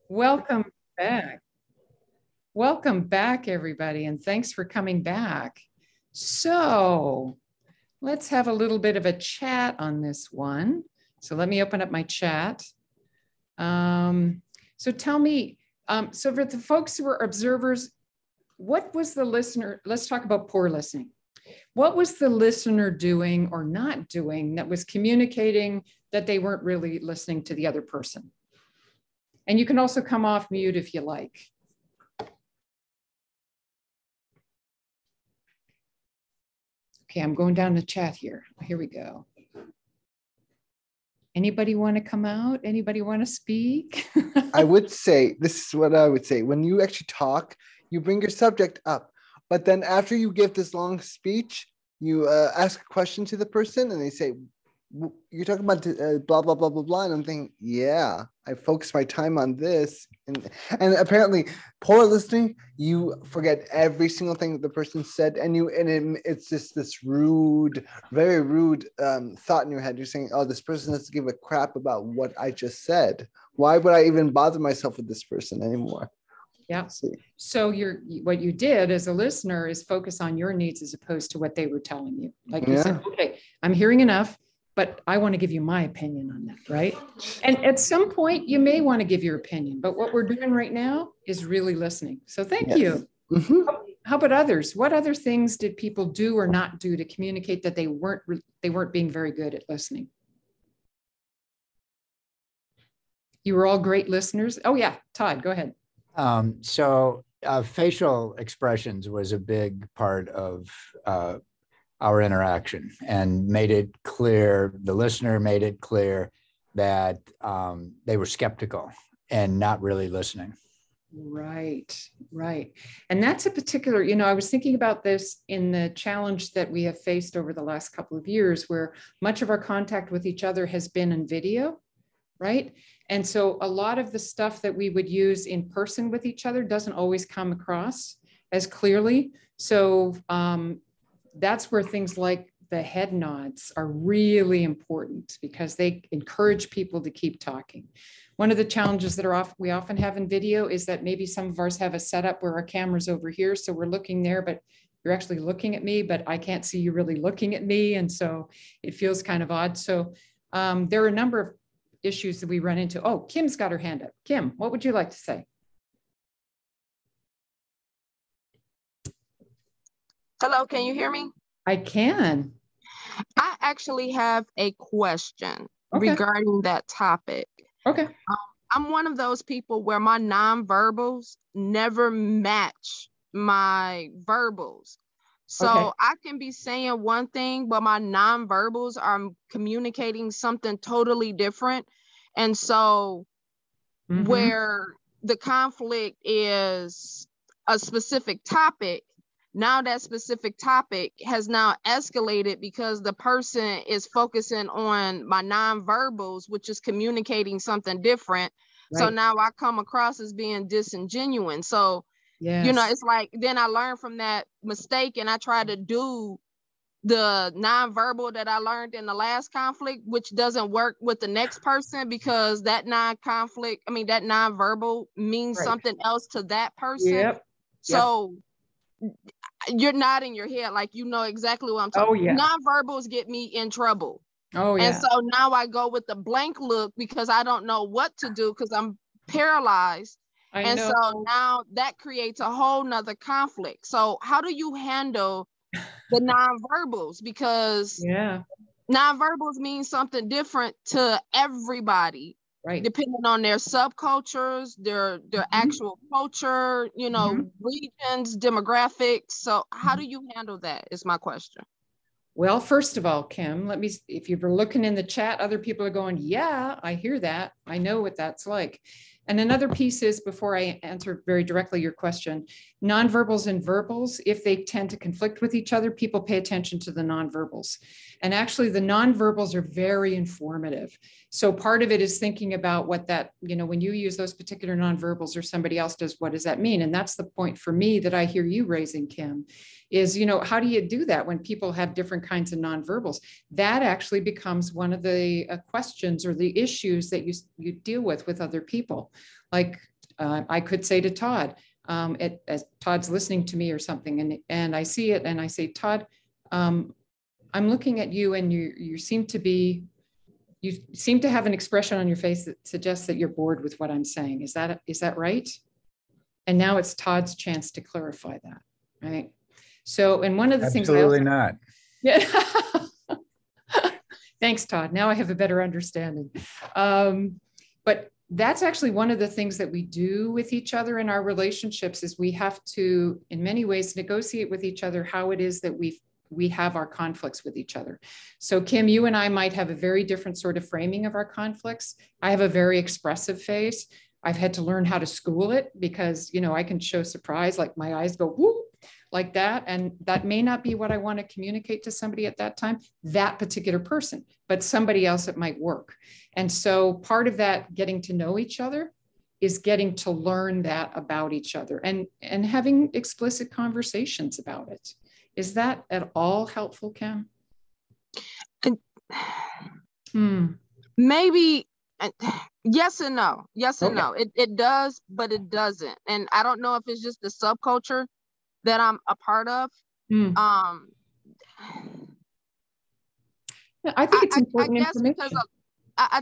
Welcome back. Welcome back, everybody, and thanks for coming back. So let's have a little bit of a chat on this one. So let me open up my chat. Um, so tell me, um, so for the folks who are observers, what was the listener? Let's talk about poor listening. What was the listener doing or not doing that was communicating that they weren't really listening to the other person? And you can also come off mute if you like. Okay, I'm going down the chat here. Here we go. Anybody want to come out? Anybody want to speak? I would say this is what I would say. When you actually talk, you bring your subject up. But then after you give this long speech, you uh, ask a question to the person and they say, you're talking about uh, blah blah blah blah blah and i'm thinking yeah i focus my time on this and and apparently poor listening you forget every single thing that the person said and you and it, it's just this rude very rude um, thought in your head you're saying oh this person has to give a crap about what i just said why would i even bother myself with this person anymore yeah. So you're what you did as a listener is focus on your needs as opposed to what they were telling you. Like you yeah. said, okay, I'm hearing enough but I want to give you my opinion on that, right? And at some point, you may want to give your opinion, but what we're doing right now is really listening. So thank yes. you. Mm-hmm. How about others? What other things did people do or not do to communicate that they weren't they weren't being very good at listening? You were all great listeners. Oh yeah, Todd, go ahead. Um, so uh, facial expressions was a big part of uh, our interaction and made it clear, the listener made it clear that um, they were skeptical and not really listening. Right, right. And that's a particular, you know, I was thinking about this in the challenge that we have faced over the last couple of years, where much of our contact with each other has been in video, right? And so a lot of the stuff that we would use in person with each other doesn't always come across as clearly. So um, that's where things like the head nods are really important because they encourage people to keep talking. One of the challenges that are off, we often have in video is that maybe some of ours have a setup where our camera's over here. So we're looking there, but you're actually looking at me, but I can't see you really looking at me. And so it feels kind of odd. So um, there are a number of issues that we run into. Oh, Kim's got her hand up. Kim, what would you like to say? Hello, can you hear me? I can. I actually have a question okay. regarding that topic. Okay. Um, I'm one of those people where my nonverbals never match my verbals. So okay. I can be saying one thing, but my nonverbals are communicating something totally different. And so, mm-hmm. where the conflict is a specific topic, now that specific topic has now escalated because the person is focusing on my nonverbals, which is communicating something different. Right. So now I come across as being disingenuous. So, yes. you know, it's like then I learned from that mistake and I try to do the nonverbal that I learned in the last conflict, which doesn't work with the next person because that non-conflict, I mean, that nonverbal means right. something else to that person. Yep. So yep you're nodding your head like you know exactly what I'm talking. Oh yeah. Nonverbals get me in trouble. Oh yeah. And so now I go with the blank look because I don't know what to do because I'm paralyzed. I and know. so now that creates a whole nother conflict. So how do you handle the nonverbals? Because yeah, nonverbals mean something different to everybody right depending on their subcultures their their mm-hmm. actual culture you know mm-hmm. regions demographics so how mm-hmm. do you handle that is my question well first of all kim let me if you're looking in the chat other people are going yeah i hear that i know what that's like and another piece is before I answer very directly your question, nonverbals and verbals, if they tend to conflict with each other, people pay attention to the nonverbals. And actually, the nonverbals are very informative. So part of it is thinking about what that, you know, when you use those particular nonverbals or somebody else does, what does that mean? And that's the point for me that I hear you raising, Kim, is, you know, how do you do that when people have different kinds of nonverbals? That actually becomes one of the uh, questions or the issues that you, you deal with with other people. Like Uh, I could say to Todd, um, it, as Todd's listening to me or something, and, and I see it and I say, Todd, um, I'm looking at you and you, you seem to be, you seem to have an expression on your face that suggests that you're bored with what I'm saying. Is that, is that right? And now it's Todd's chance to clarify that, right? So, and one of the Absolutely things. Absolutely not. Yeah. Thanks, Todd. Now I have a better understanding. Um, but that's actually one of the things that we do with each other in our relationships is we have to in many ways negotiate with each other how it is that we we have our conflicts with each other. So kim you and i might have a very different sort of framing of our conflicts. I have a very expressive face. I've had to learn how to school it because you know i can show surprise like my eyes go whoop like that. And that may not be what I want to communicate to somebody at that time, that particular person, but somebody else it might work. And so part of that getting to know each other is getting to learn that about each other and, and having explicit conversations about it. Is that at all helpful, Kim? hmm. Maybe yes and no yes and okay. no it, it does but it doesn't and i don't know if it's just the subculture that I'm a part of. Mm. Um, I think it's important I, I guess because of, I,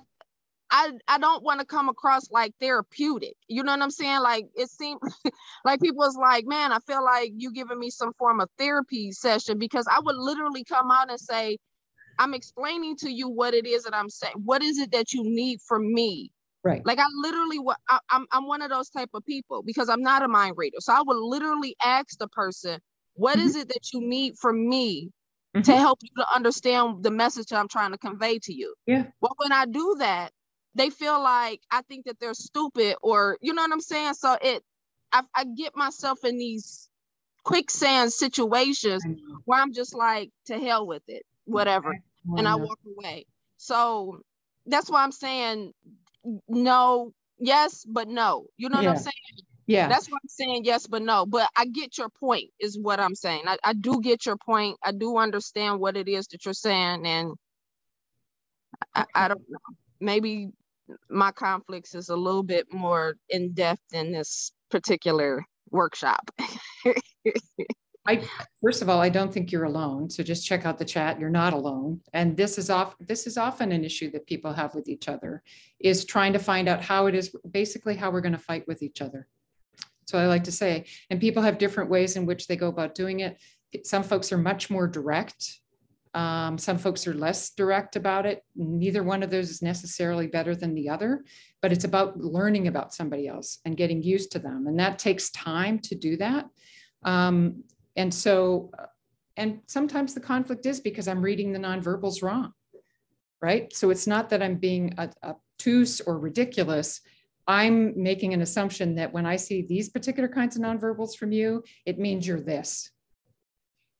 I I don't want to come across like therapeutic. You know what I'm saying? Like it seems like people was like, man, I feel like you giving me some form of therapy session because I would literally come out and say, I'm explaining to you what it is that I'm saying. What is it that you need from me? Right. Like I literally, I, I'm I'm one of those type of people because I'm not a mind reader. So I would literally ask the person, "What mm-hmm. is it that you need from me mm-hmm. to help you to understand the message that I'm trying to convey to you?" Yeah. Well, when I do that, they feel like I think that they're stupid, or you know what I'm saying. So it, I, I get myself in these quicksand situations where I'm just like, to hell with it, whatever, and I walk away. So that's why I'm saying no, yes, but no. You know yeah. what I'm saying? Yeah. That's what I'm saying, yes, but no. But I get your point, is what I'm saying. I, I do get your point. I do understand what it is that you're saying. And I, I don't know. Maybe my conflicts is a little bit more in depth in this particular workshop. I first of all, I don't think you're alone. So just check out the chat. You're not alone. And this is off. This is often an issue that people have with each other, is trying to find out how it is basically how we're going to fight with each other. So I like to say, and people have different ways in which they go about doing it. Some folks are much more direct. Um, some folks are less direct about it. Neither one of those is necessarily better than the other, but it's about learning about somebody else and getting used to them. And that takes time to do that. Um, and so, uh, and sometimes the conflict is because I'm reading the nonverbals wrong, right? So it's not that I'm being obtuse or ridiculous. I'm making an assumption that when I see these particular kinds of nonverbals from you, it means you're this.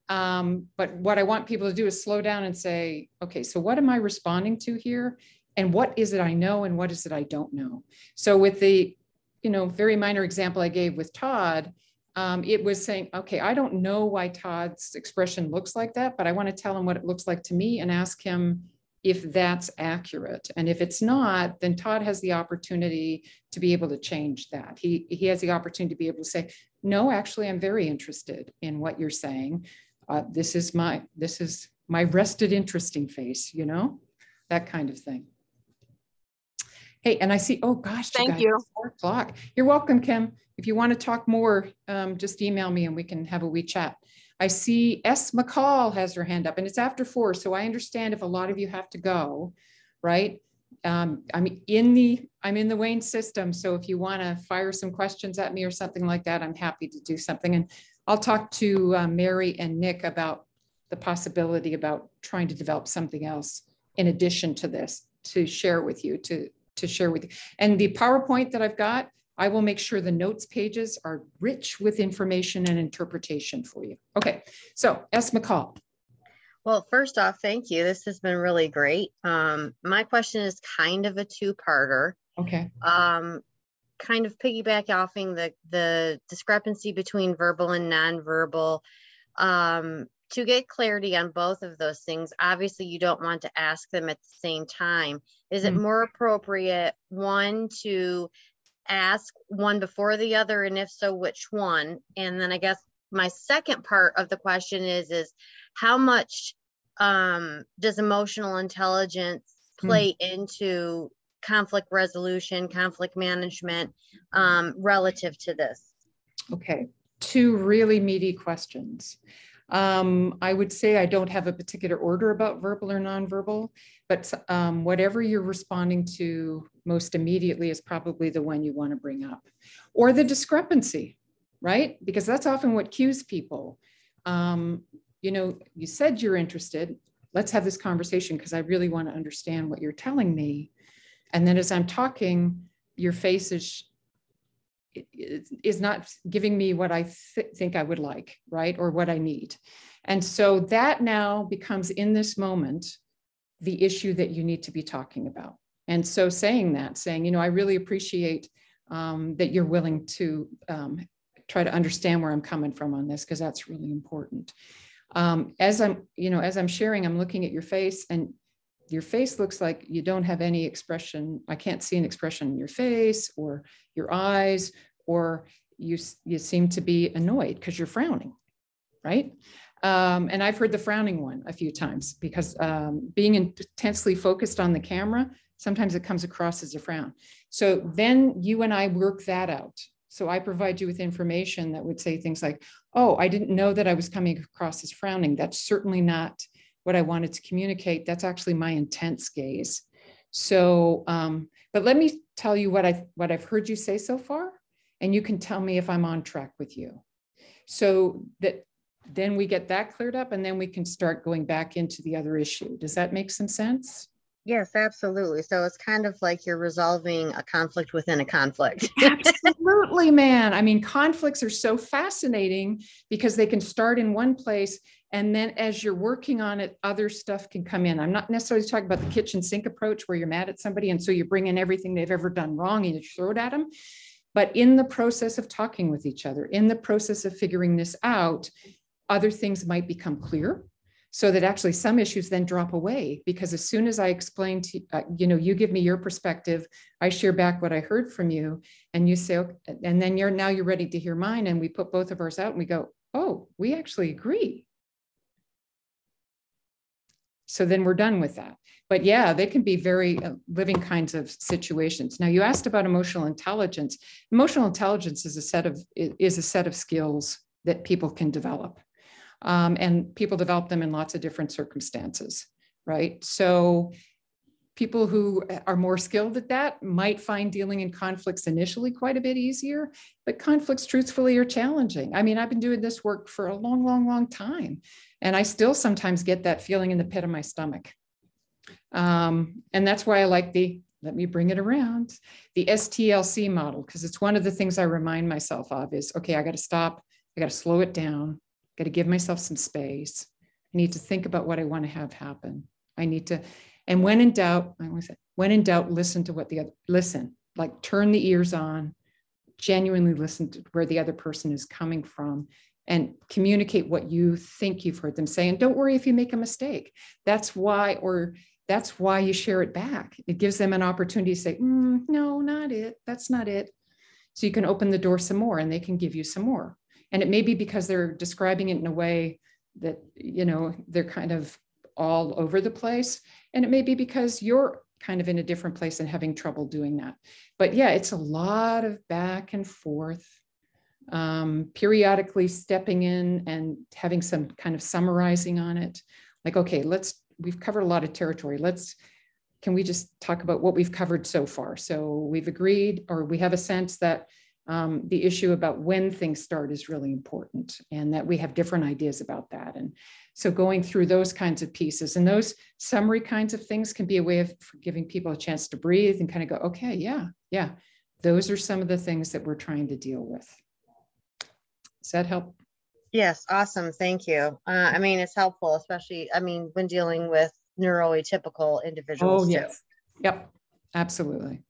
Um, but what I want people to do is slow down and say, okay, so what am I responding to here? And what is it I know and what is it I don't know? So with the, you know, very minor example I gave with Todd, um, it was saying, okay, I don't know why Todd's expression looks like that, but I want to tell him what it looks like to me and ask him if that's accurate. And if it's not, then Todd has the opportunity to be able to change that. He, he has the opportunity to be able to say, no, actually, I'm very interested in what you're saying. Uh, this is my, this is my rested interesting face, you know, that kind of thing. Hey, and I see, oh gosh, thank you. Guys. Four o'clock. You're welcome, Kim. If you want to talk more, um, just email me and we can have a wee chat. I see S. McCall has her hand up and it's after four. So I understand if a lot of you have to go, right? Um, I'm in the I'm in the Wayne system. So if you want to fire some questions at me or something like that, I'm happy to do something. And I'll talk to uh, Mary and Nick about the possibility about trying to develop something else in addition to this to share with you to to share with you. And the PowerPoint that I've got, I will make sure the notes pages are rich with information and interpretation for you. Okay, so S. McCall. Well, first off, thank you. This has been really great. Um, my question is kind of a two-parter. Okay. Um, kind of piggyback offing the the discrepancy between verbal and nonverbal. Um, to get clarity on both of those things, obviously you don't want to ask them at the same time. Is it mm-hmm. more appropriate, one, to ask one before the other and if so which one and then i guess my second part of the question is is how much um, does emotional intelligence hmm. play mm. into conflict resolution conflict management um, relative to this okay two really meaty questions um, I would say I don't have a particular order about verbal or nonverbal, but um, whatever you're responding to most immediately is probably the one you want to bring up. Or the discrepancy, right? Because that's often what cues people. Um, you know, you said you're interested. Let's have this conversation because I really want to understand what you're telling me. And then as I'm talking, your face is is not giving me what I th- think I would like, right? Or what I need. And so that now becomes in this moment the issue that you need to be talking about. And so saying that, saying, you know, I really appreciate um, that you're willing to um, try to understand where I'm coming from on this, because that's really important. Um, as I'm, you know, as I'm sharing, I'm looking at your face and your face looks like you don't have any expression. I can't see an expression in your face or your eyes, or you, you seem to be annoyed because you're frowning, right? Um, and I've heard the frowning one a few times because um, being intensely focused on the camera, sometimes it comes across as a frown. So then you and I work that out. So I provide you with information that would say things like, oh, I didn't know that I was coming across as frowning. That's certainly not what I wanted to communicate. That's actually my intense gaze. So, um, but let me tell you what I what I've heard you say so far, and you can tell me if I'm on track with you. So that then we get that cleared up, and then we can start going back into the other issue. Does that make some sense? Yes, absolutely. So it's kind of like you're resolving a conflict within a conflict. absolutely, man. I mean, conflicts are so fascinating because they can start in one place and then as you're working on it, other stuff can come in. I'm not necessarily talking about the kitchen sink approach where you're mad at somebody and so you bring in everything they've ever done wrong and you throw it at them. But in the process of talking with each other, in the process of figuring this out, other things might become clear so that actually some issues then drop away because as soon as i explain to uh, you know you give me your perspective i share back what i heard from you and you say okay, and then you're now you're ready to hear mine and we put both of ours out and we go oh we actually agree so then we're done with that. But yeah, they can be very uh, living kinds of situations. Now you asked about emotional intelligence. Emotional intelligence is a set of is a set of skills that people can develop. Um, and people develop them in lots of different circumstances, right? So people who are more skilled at that might find dealing in conflicts initially quite a bit easier, but conflicts truthfully are challenging. I mean, I've been doing this work for a long, long, long time. And I still sometimes get that feeling in the pit of my stomach. Um, and that's why I like the, let me bring it around, the STLC model, because it's one of the things I remind myself of is, okay, I got to stop, I got to slow it down, got to give myself some space. I need to think about what I want to have happen. I need to, and when in doubt, I always say, when in doubt, listen to what the other, listen, like turn the ears on, genuinely listen to where the other person is coming from and communicate what you think you've heard them say. And don't worry if you make a mistake. That's why, or that's why you share it back. It gives them an opportunity to say, mm, no, not it. That's not it. So you can open the door some more and they can give you some more. And it may be because they're describing it in a way that, you know, they're kind of all over the place. And it may be because you're kind of in a different place and having trouble doing that. But yeah, it's a lot of back and forth um, periodically stepping in and having some kind of summarizing on it. Like, okay, let's, we've covered a lot of territory. Let's, can we just talk about what we've covered so far? So we've agreed, or we have a sense that um, the issue about when things start is really important and that we have different ideas about that. And so going through those kinds of pieces and those summary kinds of things can be a way of giving people a chance to breathe and kind of go, okay, yeah, yeah, those are some of the things that we're trying to deal with. Does that help? Yes, awesome. Thank you. Uh, I mean, it's helpful, especially, I mean, when dealing with neuroatypical individuals. Oh, yes. Too. Yep, absolutely.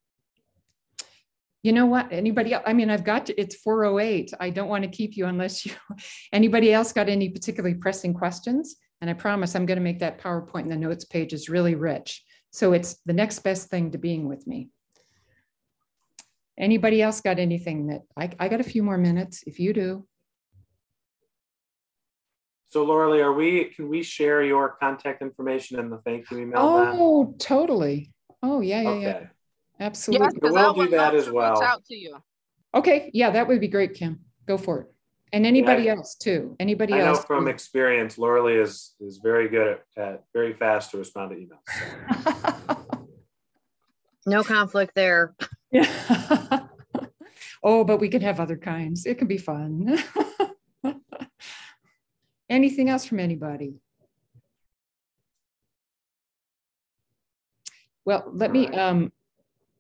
You know what? Anybody else? I mean, I've got to, it's 408. I don't want to keep you unless you, anybody else got any particularly pressing questions? And I promise I'm going to make that PowerPoint and the notes page is really rich. So it's the next best thing to being with me. Anybody else got anything that I, I got a few more minutes if you do. So Loraleigh, are we, can we share your contact information in the thank you email? then? Oh, totally. Oh, yeah, yeah, yeah. Okay, Absolutely. Yes, 'cause We'll do that as well. Out to you. Okay, yeah, that would be great, Kim. Go for it. And anybody else too. Anybody I know else? from experience, Loraleigh is, is very good at, at, very fast to respond to emails. No conflict there. Yeah. Oh, but we could have other kinds. It can be fun. Anything else from anybody? Well, let me, Alright. um,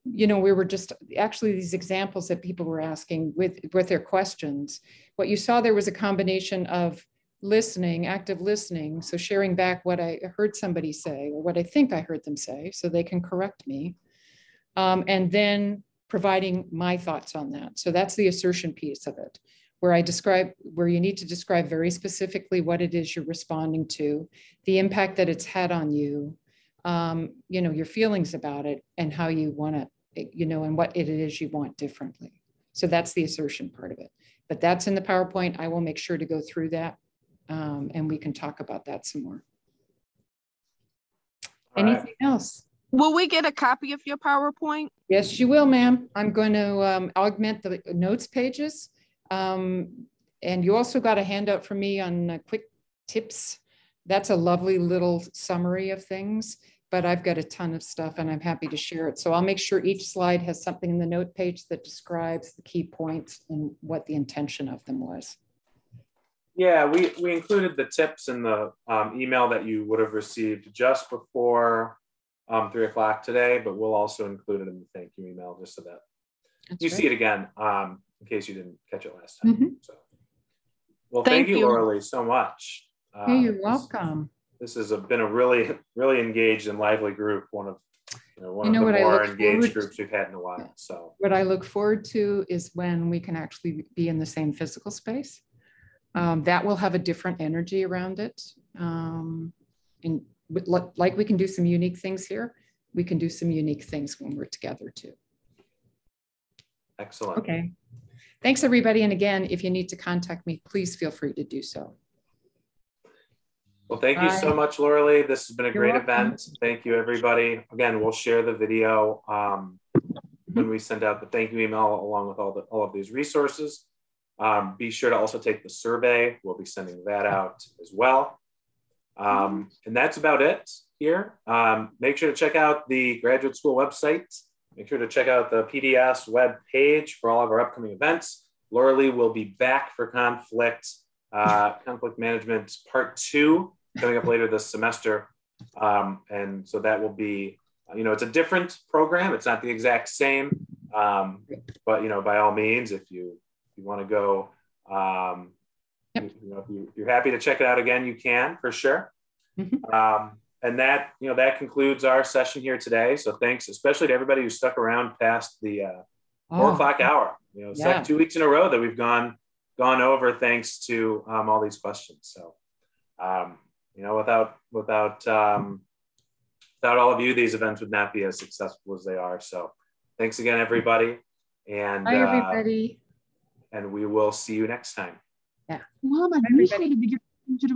you know, we were just, actually, these examples that people were asking with, with their questions. What you saw there was a combination of listening, active listening, so sharing back what I heard somebody say or what I think I heard them say, so they can correct me. Um, and then providing my thoughts on that. So that's the assertion piece of it, where I describe, where you need to describe very specifically what it is you're responding to, the impact that it's had on you, um, you know, your feelings about it and how you want to, you know, and what it is you want differently. So that's the assertion part of it. But that's in the PowerPoint. I will make sure to go through that um, and we can talk about that some more. All right. Anything else? Will we get a copy of your PowerPoint? Yes, you will, ma'am. I'm going to um, augment the notes pages. Um, And you also got a handout from me on uh, quick tips. That's a lovely little summary of things, but I've got a ton of stuff and I'm happy to share it. So I'll make sure each slide has something in the note page that describes the key points and what the intention of them was. Yeah, we, we included the tips in the um, email that you would have received just before um, three o'clock today, but we'll also include it in the thank you email just so that That's you great. see it again, um, in case you didn't catch it last time. Mhm. So, well, thank, Thank you, you. Loraleigh, so much. Hey, you're this- welcome. This has been a really, really engaged and lively group. One of, you know, one You know of what the I more engaged groups we've had in a while. So, What I look forward to is when we can actually be in the same physical space. Um, that will have a different energy around it. Um, and like we can do some unique things here, we can do some unique things when we're together too. excellent. Okay. Thanks, everybody. And again, if you need to contact me, please feel free to do so. Well, thank you so much, Loraleigh. This has been a You're great welcome. event. Thank you, everybody. Again, we'll share the video um, when we send out the thank you email along with all the all of these resources. Um, be sure to also take the survey. We'll be sending that out as well. Um, and that's about it here. Um, make sure to check out the graduate school website. Make sure to check out the PDS web page for all of our upcoming events. Loraleigh will be back for conflict uh, conflict management part two coming up later this semester. Um, and so that will be, you know, it's a different program. It's not the exact same, um, but you know, by all means, if you if you want to go, um, Yep. you, you know, if you, you're happy to check it out again, you can for sure. Mhm. Um, and that, you know, that concludes our session here today. So thanks, especially to everybody who stuck around past the uh, four Oh, o'clock hour. You know, it's Yeah. like two weeks in a row that we've gone gone over thanks to um, all these questions. So, um, you know, without without um, without all of you, these events would not be as successful as they are. So, thanks again, everybody, and Hi, uh, everybody. and we will see you next time. Mama, Everybody. you should be getting to the